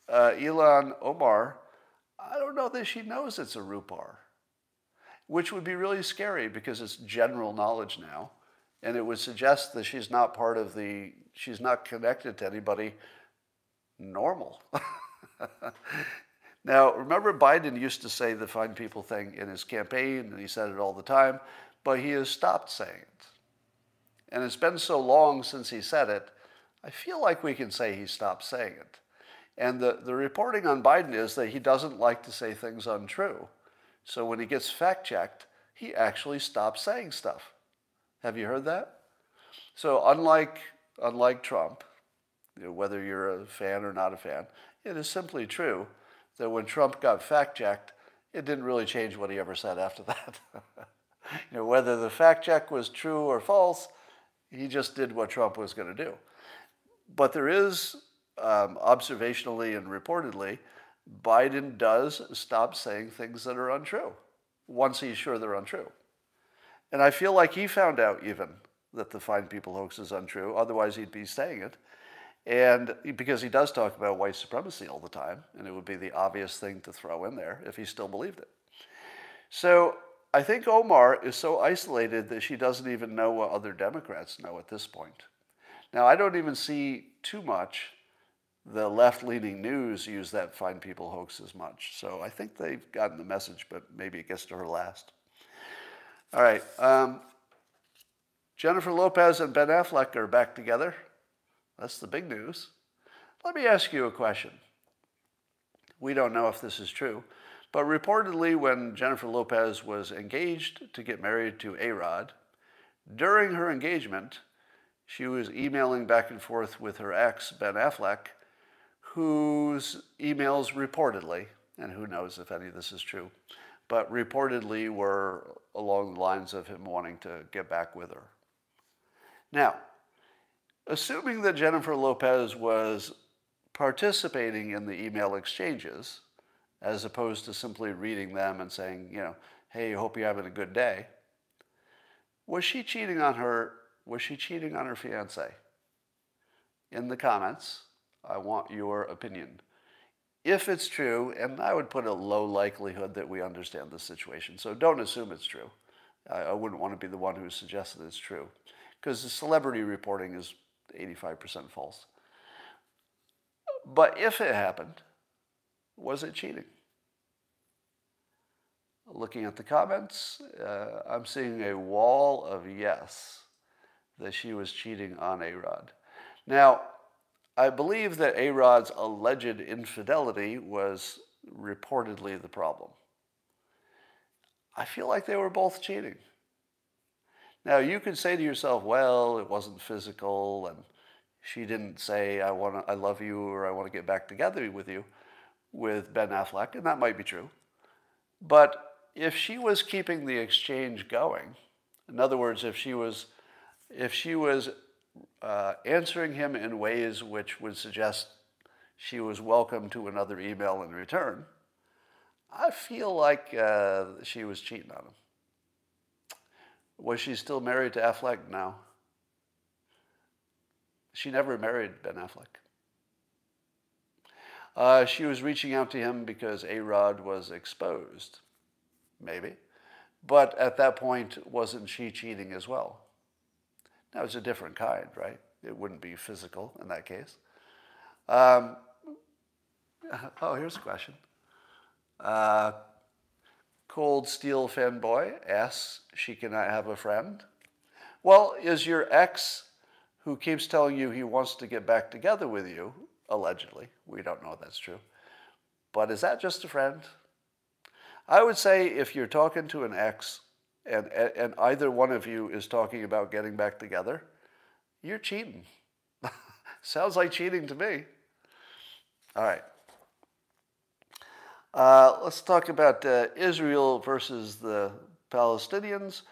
uh, Ilhan Omar, I don't know that she knows it's a Rupar, which would be really scary because it's general knowledge now. And it would suggest that she's not part of the, she's not connected to anybody normal. Now, remember, Biden used to say the fine people thing in his campaign, and he said it all the time, but he has stopped saying it. And it's been so long since he said it, I feel like we can say he stopped saying it. And the, the reporting on Biden is that he doesn't like to say things untrue. So when he gets fact checked, he actually stops saying stuff. Have you heard that? So unlike, unlike Trump, you know, whether you're a fan or not a fan, it is simply true that when Trump got fact checked, it didn't really change what he ever said after that. you know, whether the fact check was true or false, he just did what Trump was going to do. But there is, um, observationally and reportedly, Biden does stop saying things that are untrue once he's sure they're untrue. And I feel like he found out even that the Fine People hoax is untrue, otherwise, he'd be saying it. And because he does talk about white supremacy all the time, and it would be the obvious thing to throw in there if he still believed it. So I think Omar is so isolated that she doesn't even know what other Democrats know at this point. Now, I don't even see too much the left leaning news use that Fine People hoax as much. So I think they've gotten the message, but maybe it gets to her last. All right. Um, Jennifer Lopez and Ben Affleck are back together. That's the big news. Let me ask you a question. We don't know if this is true, but reportedly, when Jennifer Lopez was engaged to get married to A Rod, during her engagement, she was emailing back and forth with her ex, Ben Affleck, whose emails reportedly, and who knows if any of this is true, but reportedly were along the lines of him wanting to get back with her. Now, assuming that Jennifer Lopez was participating in the email exchanges, as opposed to simply reading them and saying, you know, hey, hope you're having a good day, was she cheating on her? Was she cheating on her fiance? In the comments, I want your opinion. If it's true, and I would put a low likelihood that we understand the situation, so don't assume it's true. I, I wouldn't want to be the one who suggests that it's true, because the celebrity reporting is 85% false. But if it happened, was it cheating? Looking at the comments, uh, I'm seeing a wall of yes that she was cheating on A Rod. Now, I believe that A Rod's alleged infidelity was reportedly the problem. I feel like they were both cheating. Now, you could say to yourself, well, it wasn't physical, and she didn't say, I, wanna, I love you or I want to get back together with you with Ben Affleck, and that might be true. But if she was keeping the exchange going, in other words, if she was, if she was uh, answering him in ways which would suggest she was welcome to another email in return, I feel like uh, she was cheating on him. Was she still married to Affleck? No. She never married Ben Affleck. Uh, she was reaching out to him because A Rod was exposed maybe. But at that point, wasn't she cheating as well? Now, it's a different kind, right? It wouldn't be physical in that case. Um, oh, here's a question. Uh, Cold Steel fanboy asks, she cannot have a friend. Well, is your ex who keeps telling you he wants to get back together with you, allegedly, we don't know if that's true, but is that just a friend? I would say if you're talking to an ex and, and either one of you is talking about getting back together, you're cheating. Sounds like cheating to me. All right. Uh, let's talk about uh, Israel versus the Palestinians.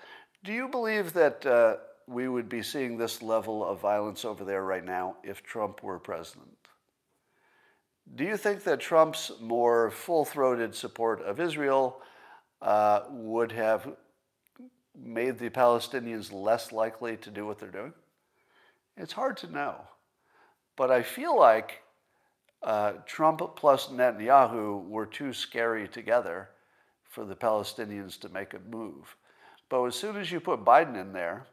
Do you believe that uh, we would be seeing this level of violence over there right now if Trump were president? Do you think that Trump's more full throated support of Israel uh, would have made the Palestinians less likely to do what they're doing? It's hard to know. But I feel like uh, Trump plus Netanyahu were too scary together for the Palestinians to make a move. But as soon as you put Biden in there,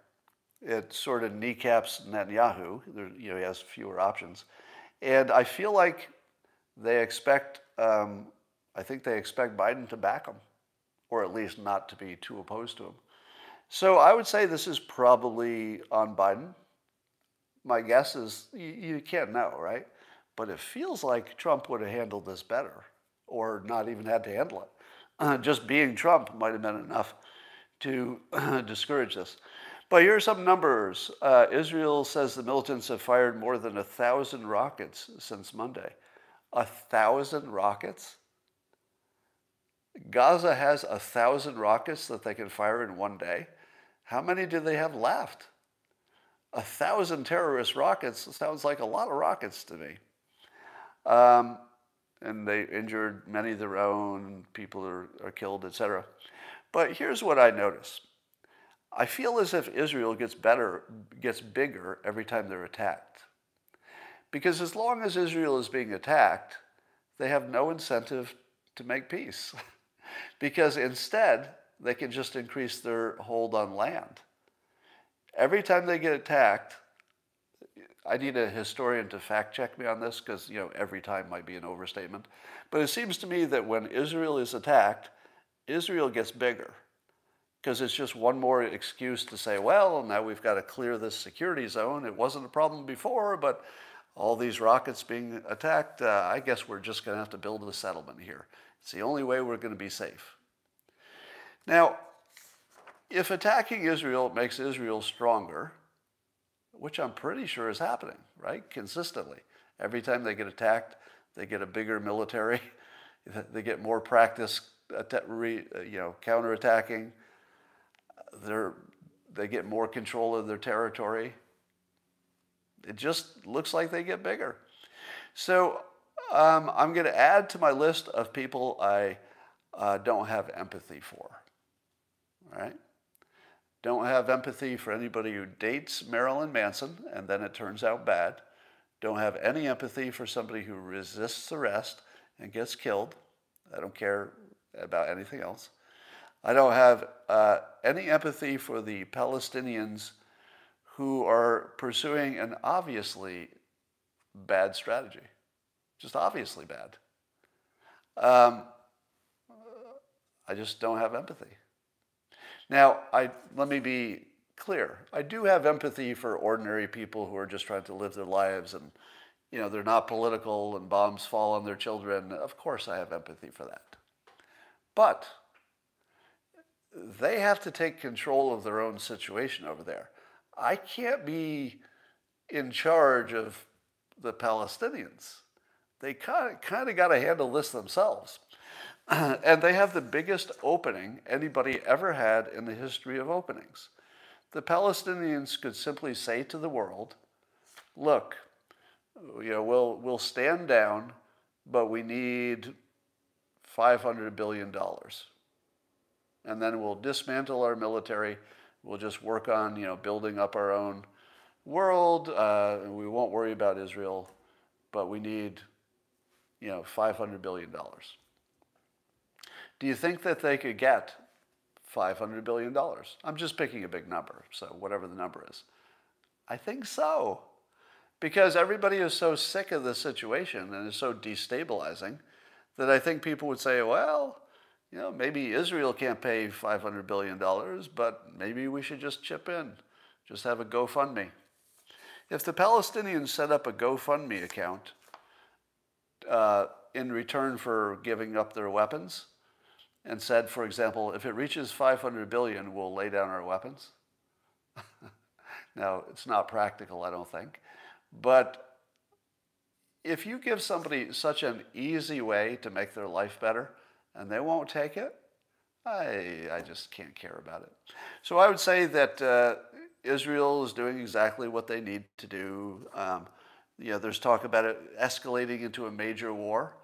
it sort of kneecaps Netanyahu. There, you know, he has fewer options. And I feel like they expect, um, I think they expect Biden to back them, or at least not to be too opposed to him. So I would say this is probably on Biden. My guess is you, you can't know, right? But it feels like Trump would have handled this better, or not even had to handle it. Uh, just being Trump might have been enough to discourage this. But here are some numbers. Uh, Israel says the militants have fired more than a thousand rockets since Monday a thousand rockets? Gaza has a thousand rockets that they can fire in one day. How many do they have left? A thousand terrorist rockets sounds like a lot of rockets to me. Um, and they injured many of their own, people are, are killed, etc. But here's what I notice. I feel as if Israel gets better, gets bigger every time they're attacked. Because as long as Israel is being attacked, they have no incentive to make peace. because instead, they can just increase their hold on land. Every time they get attacked, I need a historian to fact check me on this because you know every time might be an overstatement. But it seems to me that when Israel is attacked, Israel gets bigger because it's just one more excuse to say, well, now we've got to clear this security zone. It wasn't a problem before, but all these rockets being attacked, uh, I guess we're just going to have to build a settlement here. It's the only way we're going to be safe. Now, if attacking Israel makes Israel stronger, which I'm pretty sure is happening, right? Consistently. Every time they get attacked, They get a bigger military. They get more practice, you know, counterattacking. They're, they get more control of their territory. It just looks like they get bigger. So um, I'm going to add to my list of people I uh, don't have empathy for. Right? Don't have empathy for anybody who dates Marilyn Manson and then it turns out bad. Don't have any empathy for somebody who resists arrest and gets killed. I don't care about anything else. I don't have uh, any empathy for the Palestinians who are pursuing an obviously bad strategy, just obviously bad. Um, I just don't have empathy. Now, I, let me be clear. I do have empathy for ordinary people who are just trying to live their lives and, you know, they're not political and bombs fall on their children. Of course, I have empathy for that. But they have to take control of their own situation over there. I can't be in charge of the Palestinians. They kind of, got to handle this themselves. and they have the biggest opening anybody ever had in the history of openings. The Palestinians could simply say to the world, look, you know, we'll, we'll stand down, but we need $500 billion. And then we'll dismantle our military. We'll just work on, you know, building up our own world. Uh, we won't worry about Israel, but we need, you know, $500 billion. Do you think that they could get $500 billion? I'm just picking a big number, so whatever the number is. I think so. Because everybody is so sick of the situation and is so destabilizing that I think people would say, well, you know, maybe Israel can't pay $500 billion, but maybe we should just chip in, just have a GoFundMe. If the Palestinians set up a GoFundMe account uh, in return for giving up their weapons, and said, for example, if it reaches 500 billion, we'll lay down our weapons. now, it's not practical, I don't think. But if you give somebody such an easy way to make their life better and they won't take it, I, I just can't care about it. So I would say that uh, Israel is doing exactly what they need to do. Um, you know, there's talk about it escalating into a major war.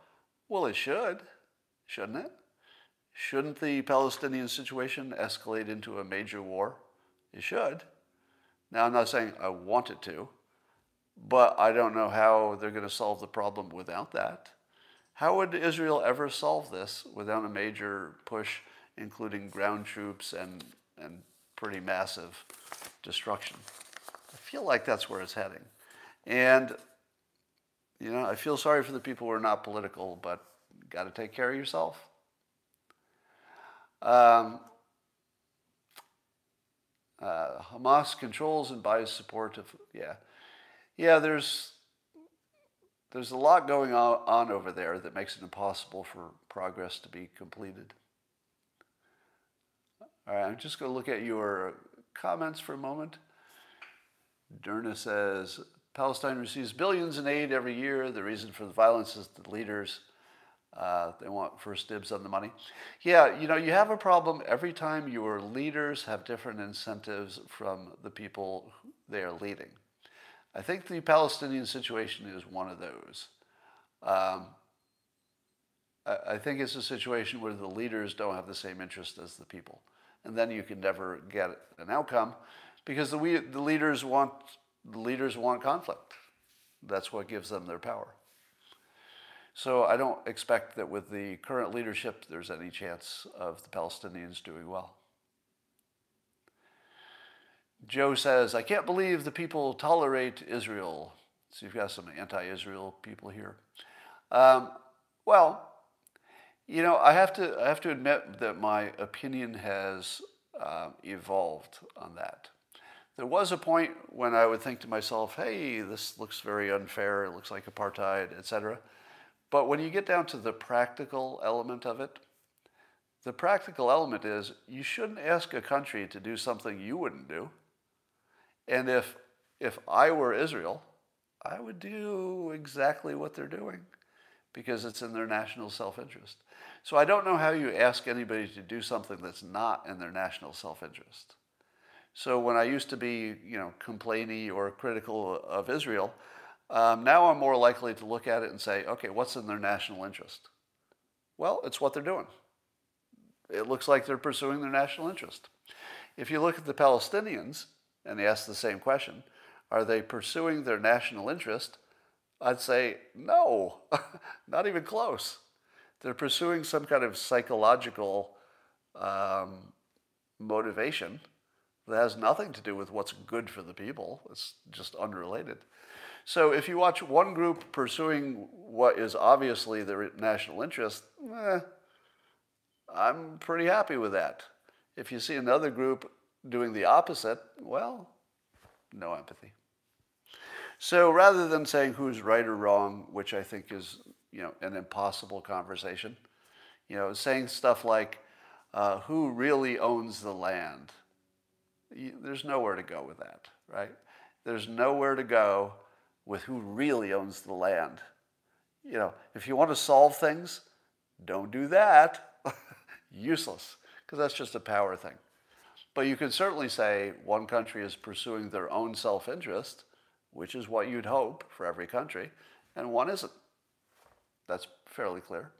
Well, it should, shouldn't it? Shouldn't the Palestinian situation escalate into a major war? It should. Now, I'm not saying I want it to, but I don't know how they're going to solve the problem without that. How would Israel ever solve this without a major push, including ground troops and, and pretty massive destruction? I feel like that's where it's heading. And, you know, I feel sorry for the people who are not political, but got to take care of yourself. Um, uh, Hamas controls and buys support of, yeah. Yeah, there's, there's a lot going on, over there that makes it impossible for progress to be completed. All right, I'm just going to look at your comments for a moment. Derna says, Palestine receives billions in aid every year. The reason for the violence is the leaders uh, they want first dibs on the money. Yeah, you know, you have a problem every time your leaders have different incentives from the people they are leading. I think the Palestinian situation is one of those. Um, I, think it's a situation where the leaders don't have the same interest as the people. And then you can never get an outcome because the, we, the leaders want the leaders want conflict. That's what gives them their power. So I don't expect that with the current leadership there's any chance of the Palestinians doing well. Joe says, I can't believe the people tolerate Israel. So you've got some anti-Israel people here. Um, well, you know, I have to I have to admit that my opinion has uh, evolved on that. There was a point when I would think to myself, "Hey, this looks very unfair. It looks like apartheid, etc." But when you get down to the practical element of it, the practical element is you shouldn't ask a country to do something you wouldn't do. And if, if I were Israel, I would do exactly what they're doing because it's in their national self-interest. So I don't know how you ask anybody to do something that's not in their national self-interest. So when I used to be, you know, complainy or critical of Israel, um, now I'm more likely to look at it and say, okay, what's in their national interest? Well, it's what they're doing. It looks like they're pursuing their national interest. If you look at the Palestinians and they ask the same question, are they pursuing their national interest? I'd say, no, not even close. They're pursuing some kind of psychological um, motivation that has nothing to do with what's good for the people. It's just unrelated. So if you watch one group pursuing what is obviously their national interest, eh, I'm pretty happy with that. If you see another group doing the opposite, well, no empathy. So rather than saying who's right or wrong, which I think is you know an impossible conversation, you know, saying stuff like uh, who really owns the land, there's nowhere to go with that, right? There's nowhere to go with who really owns the land. You know, if you want to solve things, don't do that. Useless, because that's just a power thing. But you can certainly say one country is pursuing their own self interest, which is what you'd hope for every country, and one isn't. That's fairly clear.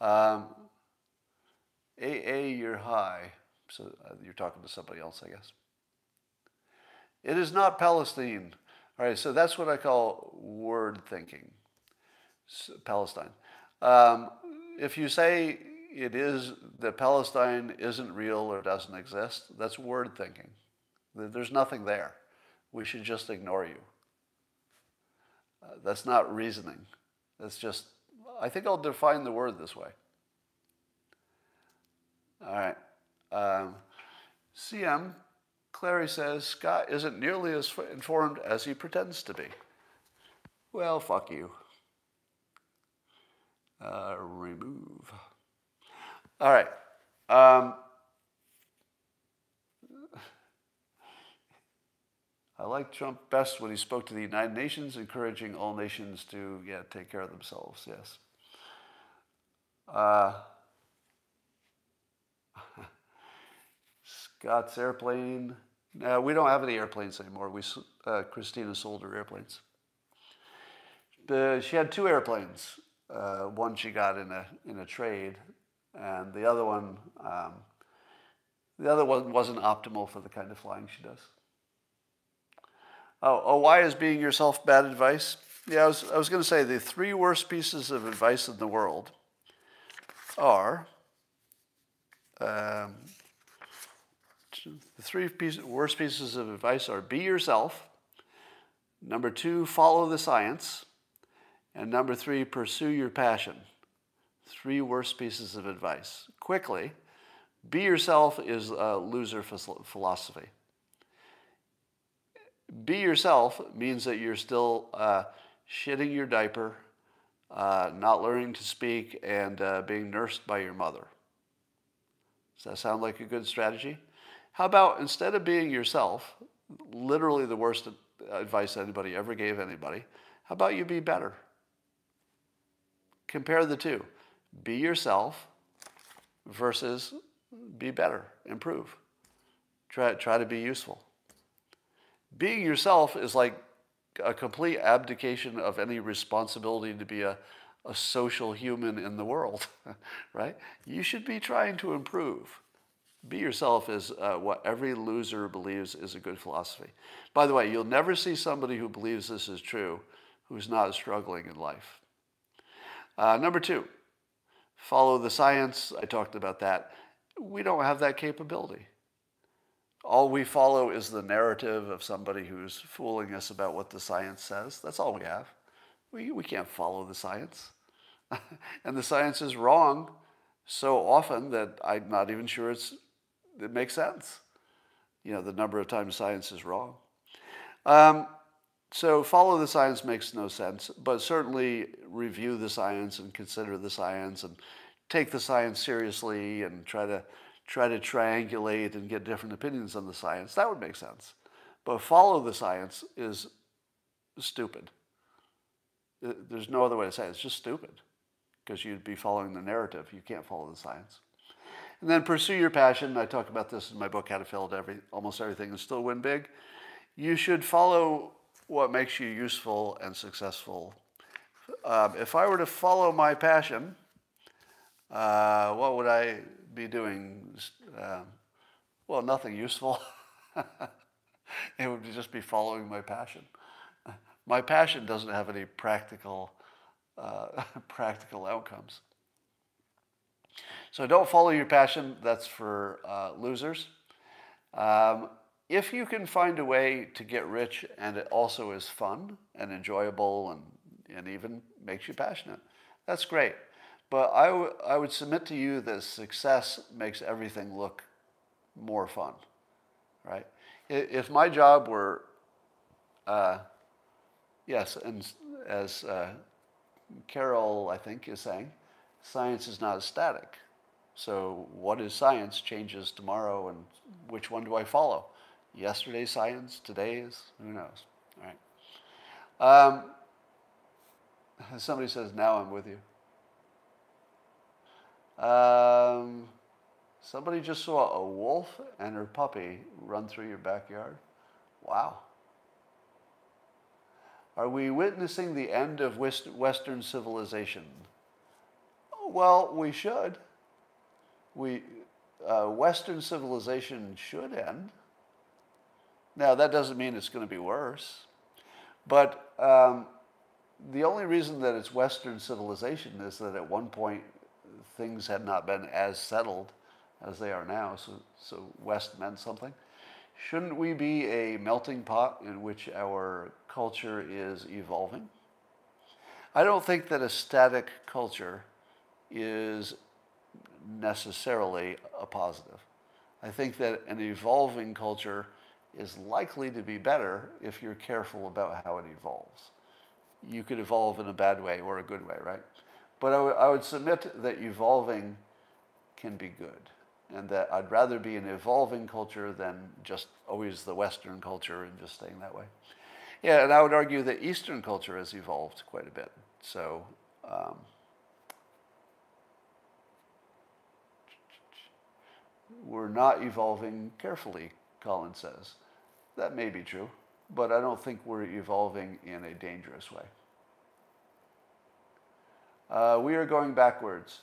Um, AA, you're high. So uh, you're talking to somebody else, I guess. It is not Palestine. All right, so that's what I call word thinking, Palestine. Um, if you say it is that Palestine isn't real or doesn't exist, that's word thinking. There's nothing there. We should just ignore you. Uh, that's not reasoning. That's just, I think I'll define the word this way. All right. Um, CM, Clary says, Scott isn't nearly as informed as he pretends to be. Well, fuck you. Uh, remove. All right. Um, I like Trump best when he spoke to the United Nations, encouraging all nations to yeah take care of themselves. Yes. Uh, Scott's airplane. No, we don't have any airplanes anymore. We uh, Kristina sold her airplanes. she had two airplanes. Uh, one she got in a in a trade, and the other one, um, the other one wasn't optimal for the kind of flying she does. Oh, oh why is being yourself bad advice? Yeah, I was, I was going to say the three worst pieces of advice in the world are um, the three piece, worst pieces of advice are be yourself, number two, follow the science, and number three, pursue your passion. Three worst pieces of advice. Quickly, be yourself is a loser philosophy. Be yourself means that you're still uh, shitting your diaper, uh, not learning to speak, and uh, being nursed by your mother. Does that sound like a good strategy? How about instead of being yourself, literally the worst advice anybody ever gave anybody, how about you be better? Compare the two be yourself versus be better, improve. Try, try to be useful. Being yourself is like a complete abdication of any responsibility to be a, a social human in the world, right? You should be trying to improve. Be yourself is uh, what every loser believes is a good philosophy. By the way, you'll never see somebody who believes this is true who's not struggling in life. Uh, number two, follow the science. I talked about that. We don't have that capability. All we follow is the narrative of somebody who's fooling us about what the science says. That's all we have. We, we can't follow the science. and the science is wrong so often that I'm not even sure it's, it makes sense. You know, the number of times science is wrong. Um, so follow the science makes no sense, but certainly review the science and consider the science and take the science seriously and try to try to triangulate and get different opinions on the science. That would make sense. But follow the science is stupid. Uh, there's no other way to say it. It's just stupid because you'd be following the narrative. You can't follow the science. And then pursue your passion. I talk about this in my book, How to Fail at Every, Almost Everything and Still Win Big. You should follow what makes you useful and successful. Um, if I were to follow my passion, uh, what would I be doing? Uh, well, nothing useful. it would just be following my passion. My passion doesn't have any practical, uh, practical outcomes. So don't follow your passion. That's for uh, losers. Um, if you can find a way to get rich and it also is fun and enjoyable and, and even makes you passionate, that's great. But I, I would submit to you that success makes everything look more fun, right? If my job were, uh, yes, and as uh, Carol, I think, is saying, science is not static. So what is science changes tomorrow, and which one do I follow? Yesterday's science, today's, who knows? All right. Um, somebody says, now I'm with you. Um, somebody just saw a wolf and her puppy run through your backyard. Wow. Are we witnessing the end of Western civilization? Well, we should. We, uh, Western civilization should end. Now, that doesn't mean it's going to be worse. But um, the only reason that it's Western civilization is that at one point things had not been as settled as they are now, so, so West meant something. Shouldn't we be a melting pot in which our culture is evolving? I don't think that a static culture is necessarily a positive. I think that an evolving culture is likely to be better if you're careful about how it evolves. You could evolve in a bad way or a good way, right? But I, would submit that evolving can be good and that I'd rather be an evolving culture than just always the Western culture and just staying that way. Yeah, and I would argue that Eastern culture has evolved quite a bit. So, um, we're not evolving carefully, Colin says. That may be true, but I don't think we're evolving in a dangerous way. Uh, we are going backwards.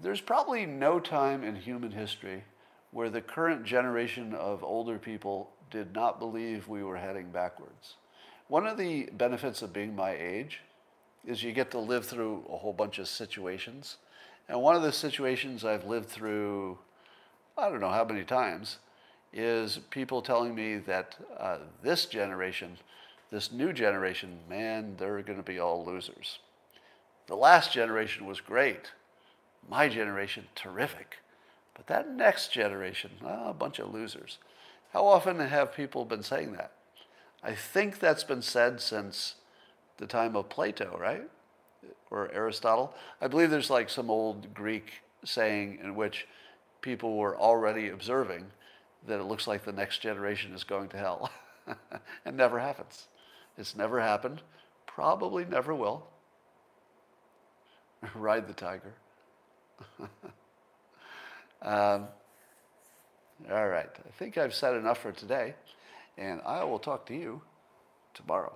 There's probably no time in human history where the current generation of older people did not believe we were heading backwards. One of the benefits of being my age is you get to live through a whole bunch of situations. And one of the situations I've lived through, I don't know how many times, is people telling me that uh, this generation, this new generation, man, they're going to be all losers. The last generation was great. My generation, terrific. But that next generation, oh, a bunch of losers. How often have people been saying that? I think that's been said since the time of Plato, right? Or Aristotle. I believe there's like some old Greek saying in which people were already observing that it looks like the next generation is going to hell. it never happens. It's never happened, probably never will. Ride the tiger. um, all right. I think I've said enough for today, and I will talk to you tomorrow.